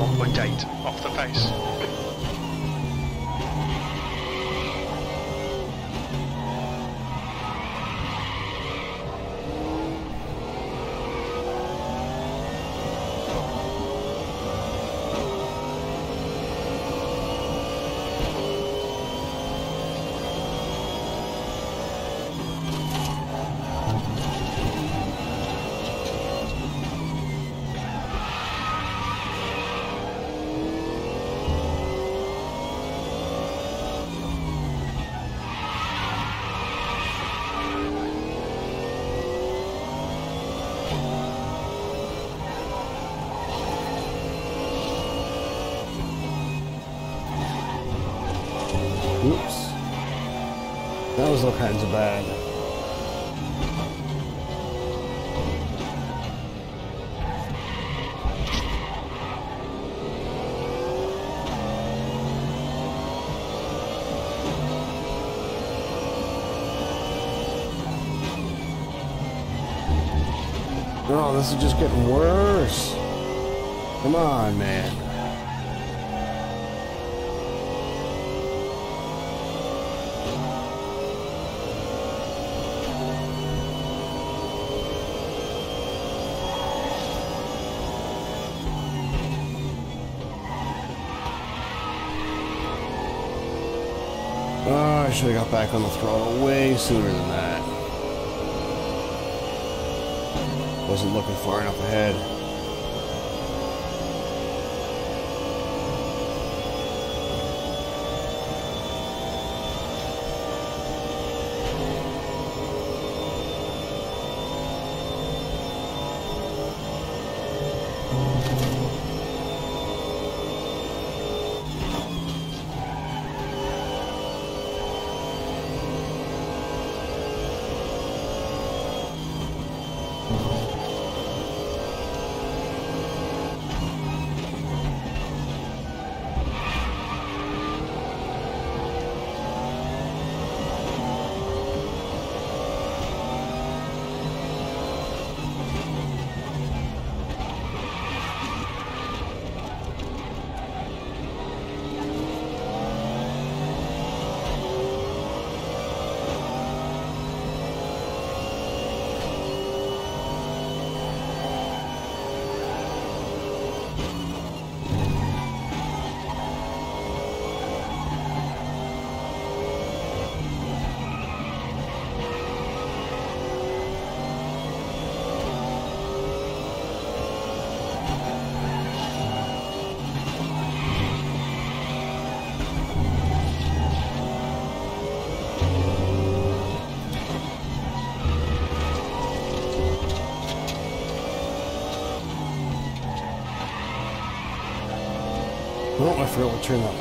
1.8 off the pace. All kinds of bad. Oh, this is just getting worse. Come on, man. Should have got back on the throttle way sooner than that. Wasn't looking far enough ahead. Forgot what turn that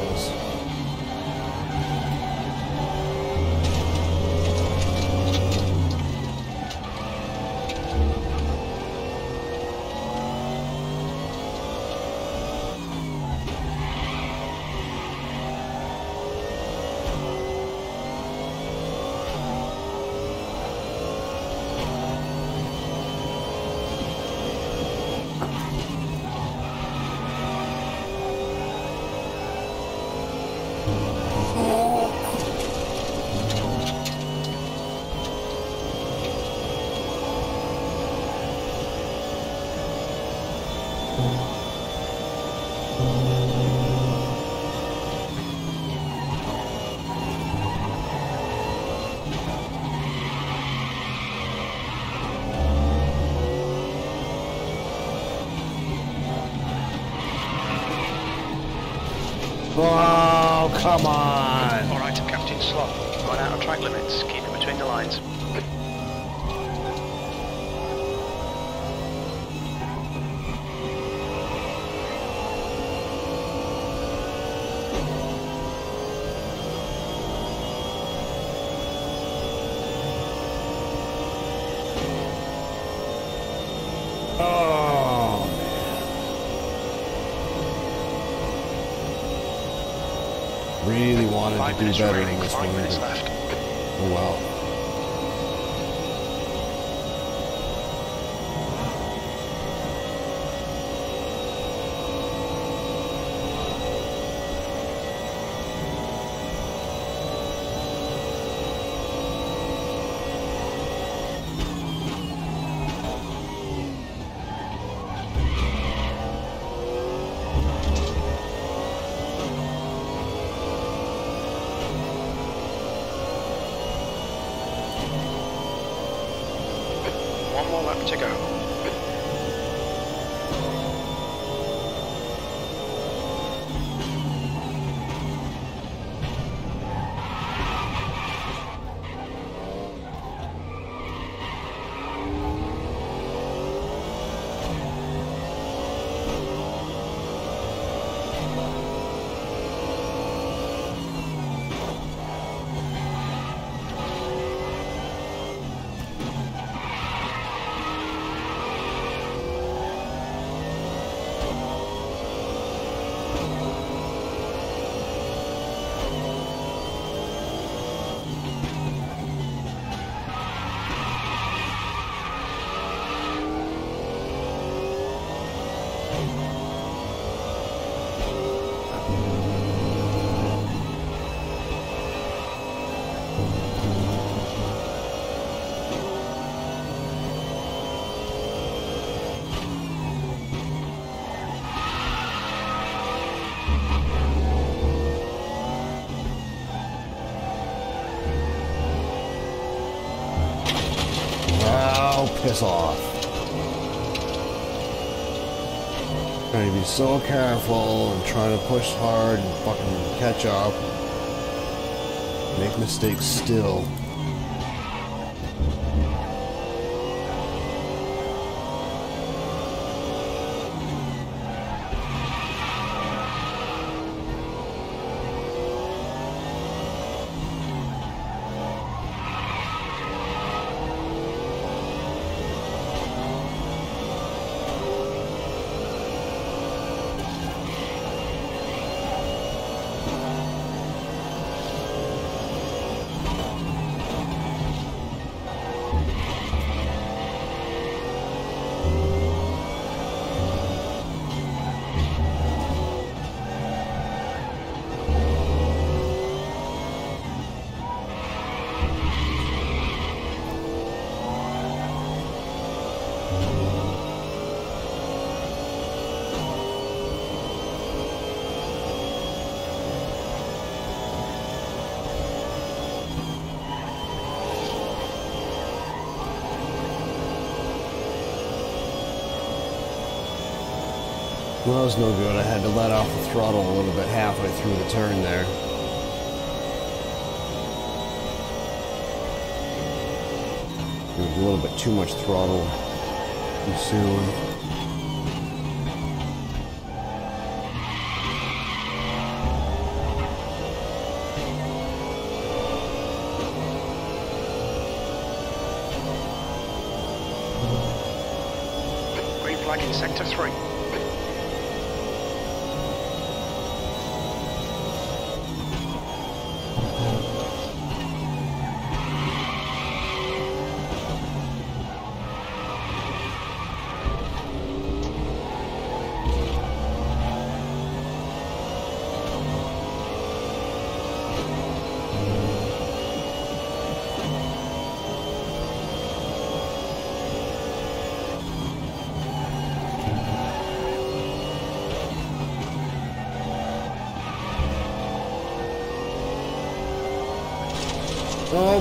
do better in this one. Oh wow. Off. Trying to be so careful and trying to push hard and fucking catch up. Make mistakes still. That was no good. I had to let off the throttle a little bit halfway through the turn there. It was a little bit too much throttle too soon. Sector 3.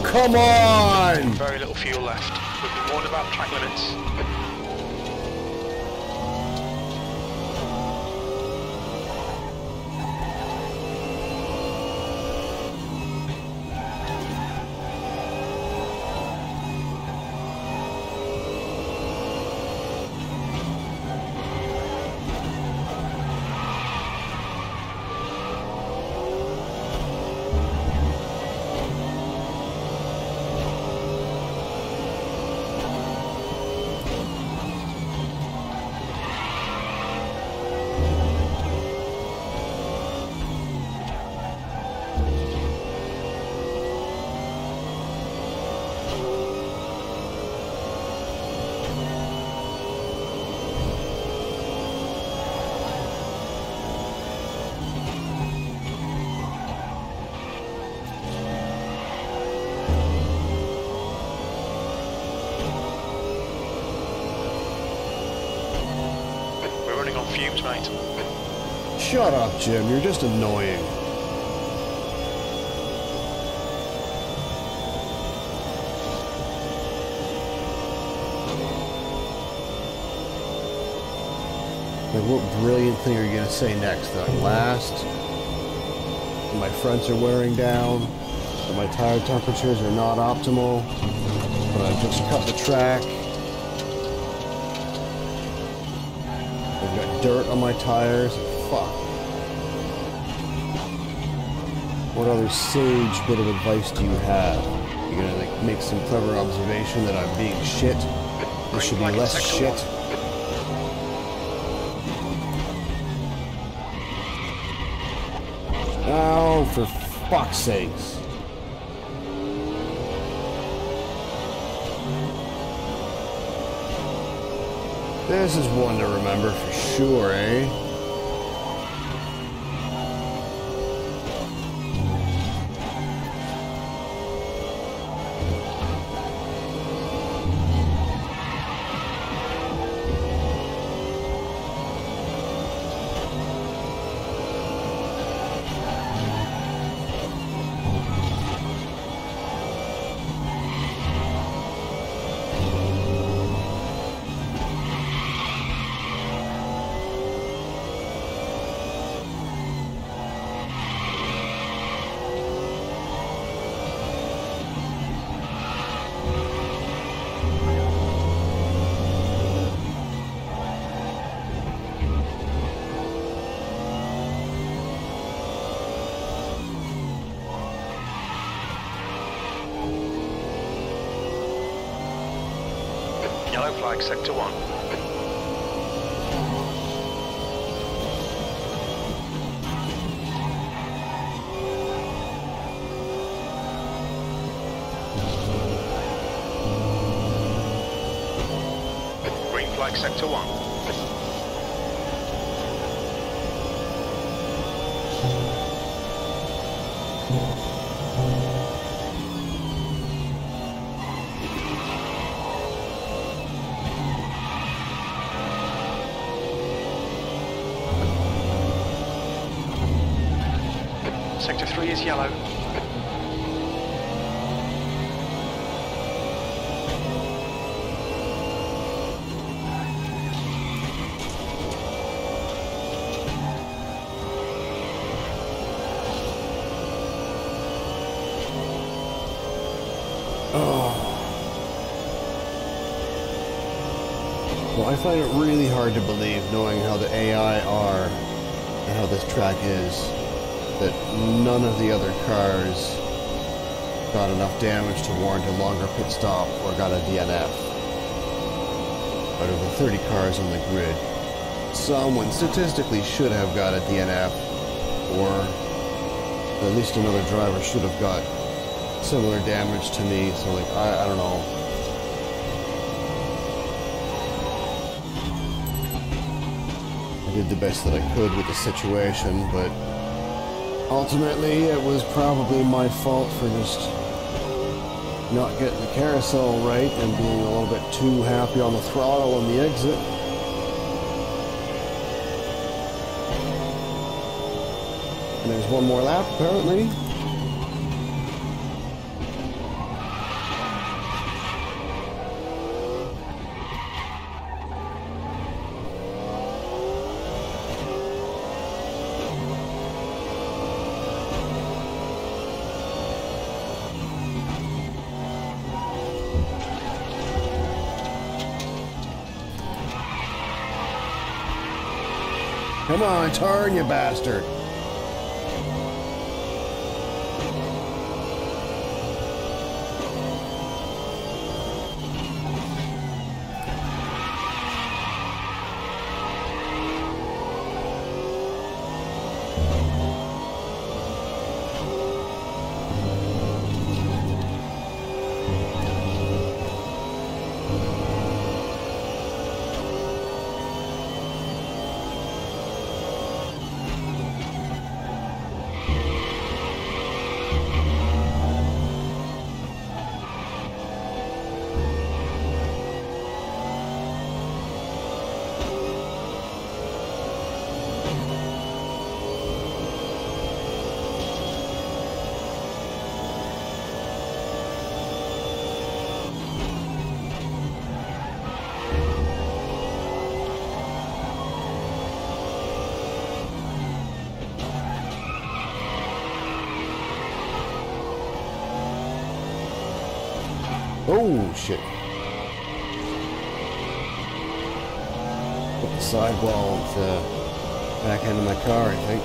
Come on! Very little fuel left. We've been warned about track limits. Shut up, Jim. You're just annoying. Like, what brilliant thing are you going to say next? That I'm last? That my fronts are wearing down? That my tire temperatures are not optimal? But I've just cut the track? I've got dirt on my tires? Fuck. Other sage bit of advice do you have? You're gonna like make some clever observation that I'm being shit? There should be less shit. Oh, for fuck's sakes. This is one to remember for sure, eh? Flag, sector one. Sector three is yellow. I find it really hard to believe, knowing how the AI are and how this track is, that none of the other cars got enough damage to warrant a longer pit stop or got a DNF. Out of the 30 cars on the grid, someone statistically should have got a DNF, or at least another driver should have got similar damage to me. So, like, I, I don't know. The best that I could with the situation, but ultimately it was probably my fault for just not getting the carousel right and being a little bit too happy on the throttle on the exit. And there's one more lap apparently. Come on, turn, you bastard. The sidewall to uh, back into my car, I think.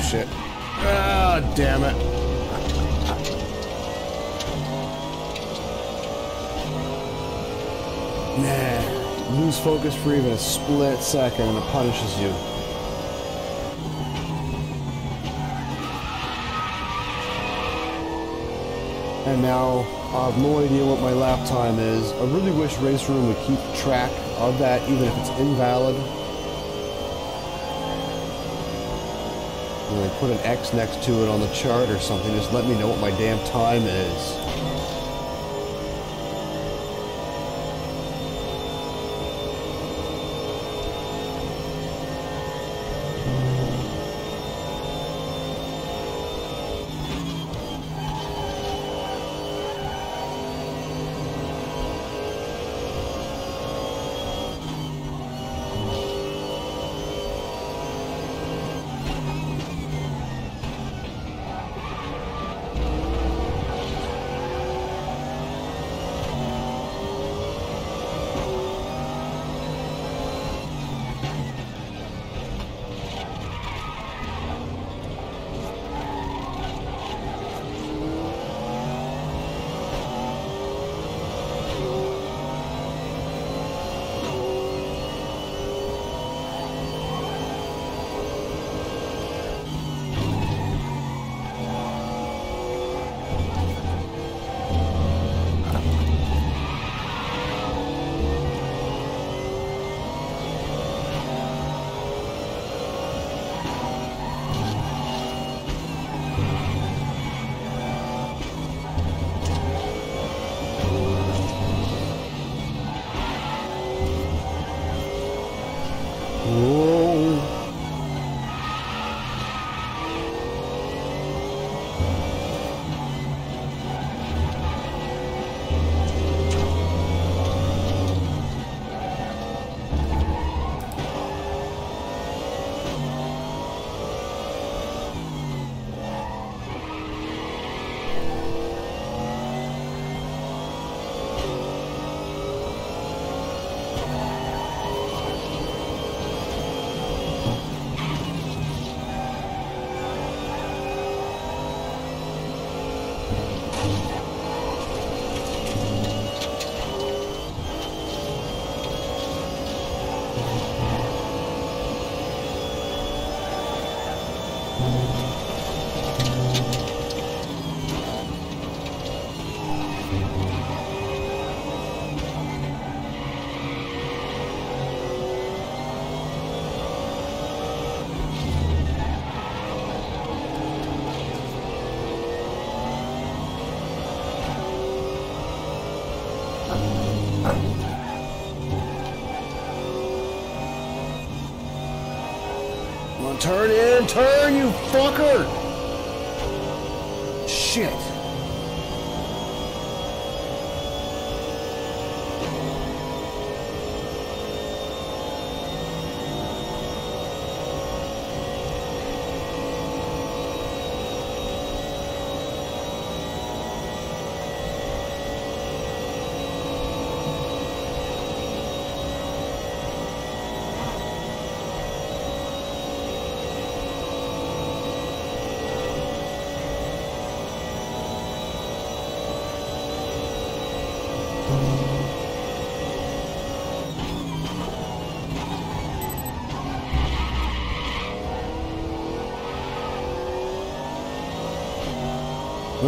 Oh shit. Ah, damn it. Nah, lose focus for even a split second and it punishes you. And now I have no idea what my lap time is. I really wish RaceRoom would keep track of that, even if it's invalid. Know, put an X next to it on the chart or something. Just let me know what my damn time is.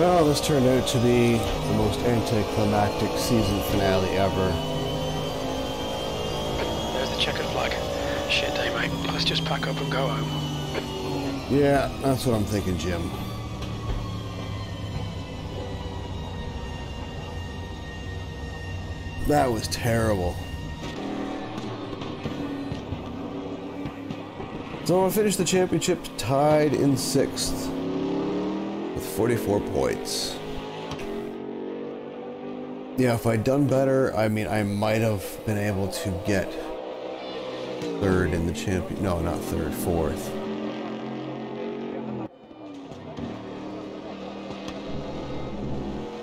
Well, this turned out to be the most anticlimactic season finale ever. There's the checkered flag. Shit day, mate. Let's just pack up and go home. Yeah, that's what I'm thinking, Jim. That was terrible. So I finished the championship tied in sixth 44 points. Yeah, if I'd done better, I mean, I might have been able to get third in the champion. No, not third, fourth.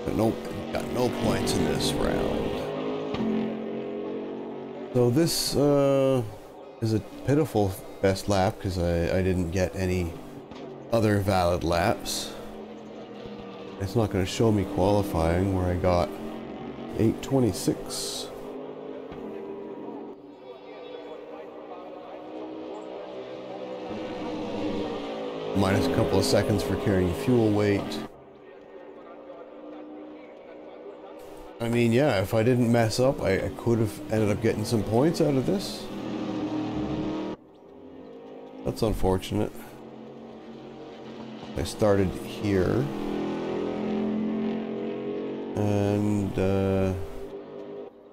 But nope, got no points in this round. So this uh, is a pitiful best lap because I, I didn't get any other valid laps. It's not going to show me qualifying where I got 826. Minus a couple of seconds for carrying fuel weight. I mean, yeah, if I didn't mess up, I, I could have ended up getting some points out of this. That's unfortunate. I started here. And, uh,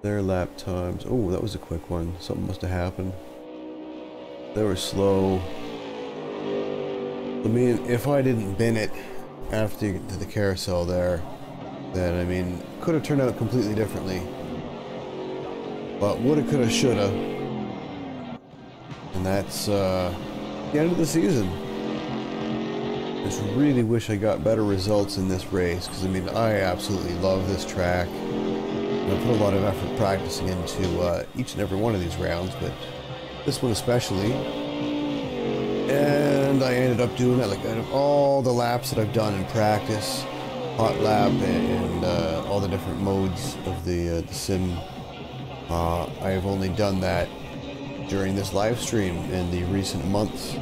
their lap times. Oh, that was a quick one. Something must have happened. They were slow. I mean, if I didn't bin it after the carousel there, then, I mean, could have turned out completely differently. But woulda, coulda, shoulda. And that's, uh, the end of the season. I just really wish I got better results in this race, because, I mean, I absolutely love this track. And I put a lot of effort practicing into uh, each and every one of these rounds, but this one especially. And I ended up doing it, like, out of all the laps that I've done in practice, hot lap and uh, all the different modes of the, uh, the sim, uh, I have only done that during this live stream in the recent months.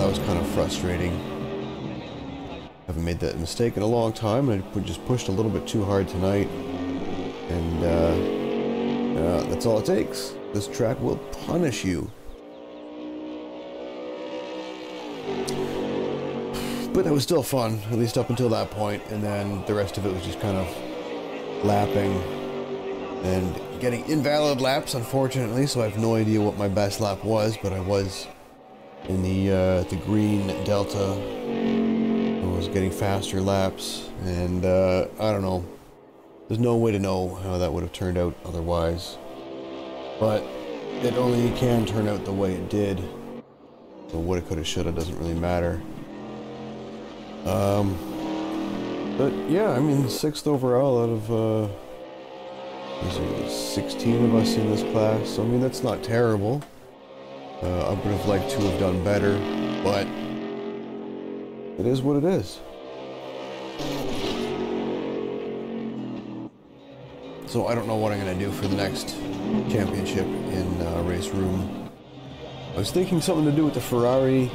That was kind of frustrating. Haven't made that mistake in a long time. I just pushed a little bit too hard tonight. And uh, uh, that's all it takes. This track will punish you. But it was still fun, at least up until that point, and then the rest of it was just kind of lapping and getting invalid laps, unfortunately, so I have no idea what my best lap was, but I was in the uh, the green delta. I was getting faster laps, and uh, I don't know. There's no way to know how that would have turned out otherwise. But it only can turn out the way it did. So what it could have, should have doesn't really matter. Um, but yeah, I mean, sixth overall out of uh, 16 of us in this class. So, I mean, that's not terrible. Uh, I would have liked to have done better, but it is what it is. So I don't know what I'm going to do for the next championship in uh, RaceRoom. I was thinking something to do with the Ferrari,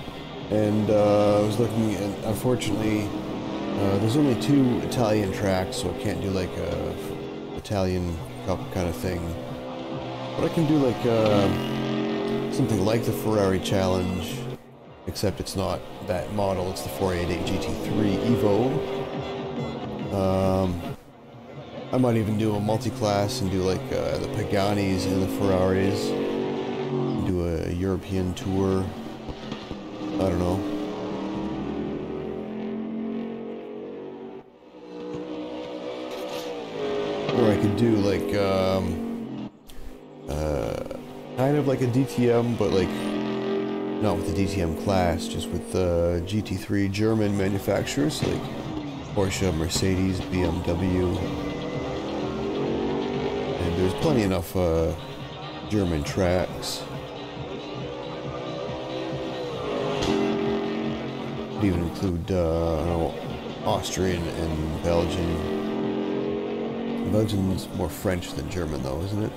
and uh, I was looking, and unfortunately, uh, there's only two Italian tracks, so I can't do like a Italian Cup kind of thing. But I can do like uh, something like the Ferrari Challenge, except it's not that model, it's the 488 GT3 Evo. Um, I might even do a multi-class and do like uh, the Paganis and the Ferraris. Do a European tour. I don't know. Or I could do like, um, uh, kind of like a DTM, but like, not with the DTM class, just with the GT3 German manufacturers like Porsche, Mercedes, BMW. And there's plenty enough uh, German tracks. Could even include, uh, know, Austrian and Belgian. Belgian's more French than German, though, isn't it?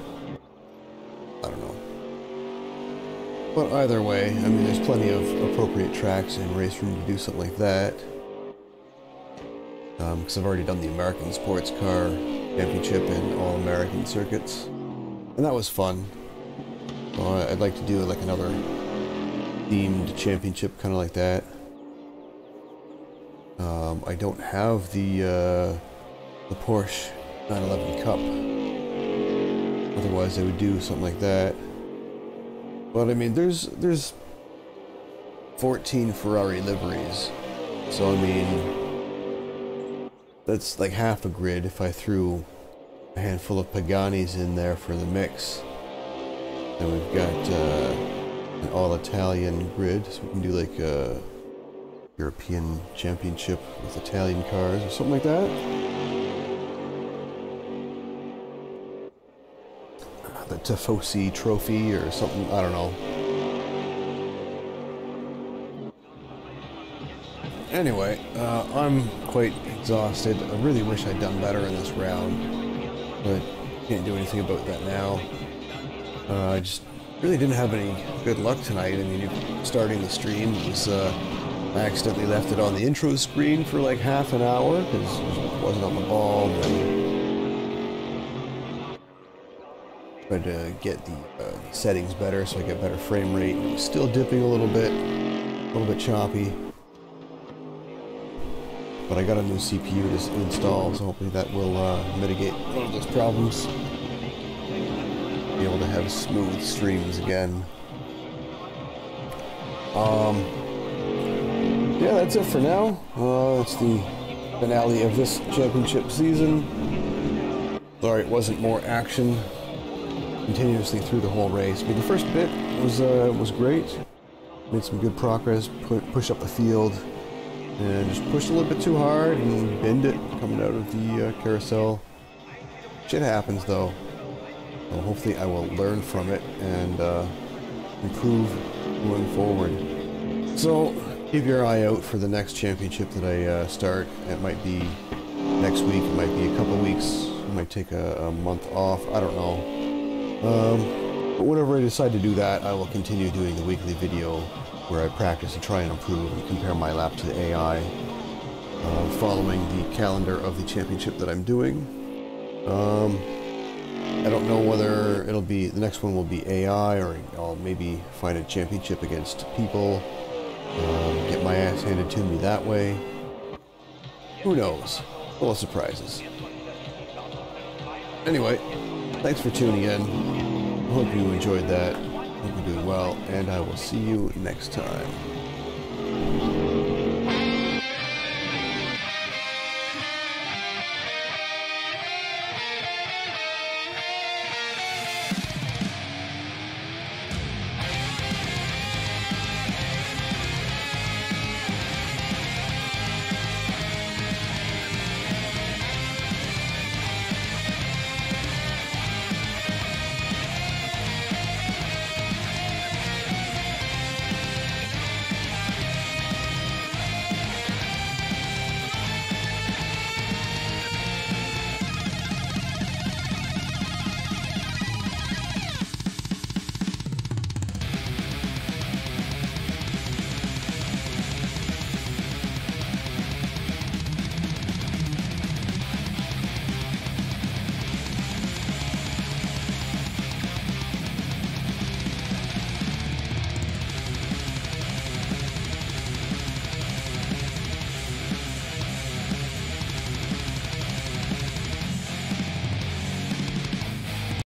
I don't know. But either way, I mean, there's plenty of appropriate tracks and RaceRoom to do something like that. Because um, I've already done the American Sports Car Championship and All American circuits. And that was fun. I'd like to do like another themed championship, kind of like that. Um, I don't have the uh, the Porsche 911 Cup. Otherwise, I would do something like that. But I mean, there's there's 14 Ferrari liveries, so I mean, that's like half a grid if I threw a handful of Paganis in there for the mix. Then we've got uh, an all-Italian grid, so we can do like a European Championship with Italian cars or something like that. The Tifosi Trophy or something, I don't know. Anyway, uh, I'm quite exhausted. I really wish I'd done better in this round, but can't do anything about that now. Uh, I just really didn't have any good luck tonight. I mean, starting the stream was, uh, I accidentally left it on the intro screen for like half an hour because it wasn't on the ball. Tried to get the uh, settings better so I get better frame rate. Still dipping a little bit, a little bit choppy. But I got a new CPU to install, so hopefully that will uh, mitigate one of those problems. Be able to have smooth streams again. Um, yeah, that's it for now. Uh, it's the finale of this championship season. Sorry, it wasn't more action continuously through the whole race. But the first bit was uh, was great. Made some good progress. Pu push up the field, and just pushed a little bit too hard and bend it coming out of the uh, carousel. Shit happens though. Well, hopefully I will learn from it and uh, improve going forward. So keep your eye out for the next championship that I uh, start. It might be next week. It might be a couple weeks. It might take a, a month off. I don't know. Um, but whenever I decide to do that, I will continue doing the weekly video where I practice and try and improve and compare my lap to the AI, uh, following the calendar of the championship that I'm doing. Um, I don't know whether it'll be, the next one will be AI, or I'll maybe find a championship against people, um, get my ass handed to me that way. Who knows? Full of surprises. Anyway, Thanks for tuning in. Hope you enjoyed that. Hope you're doing well, and I will see you next time.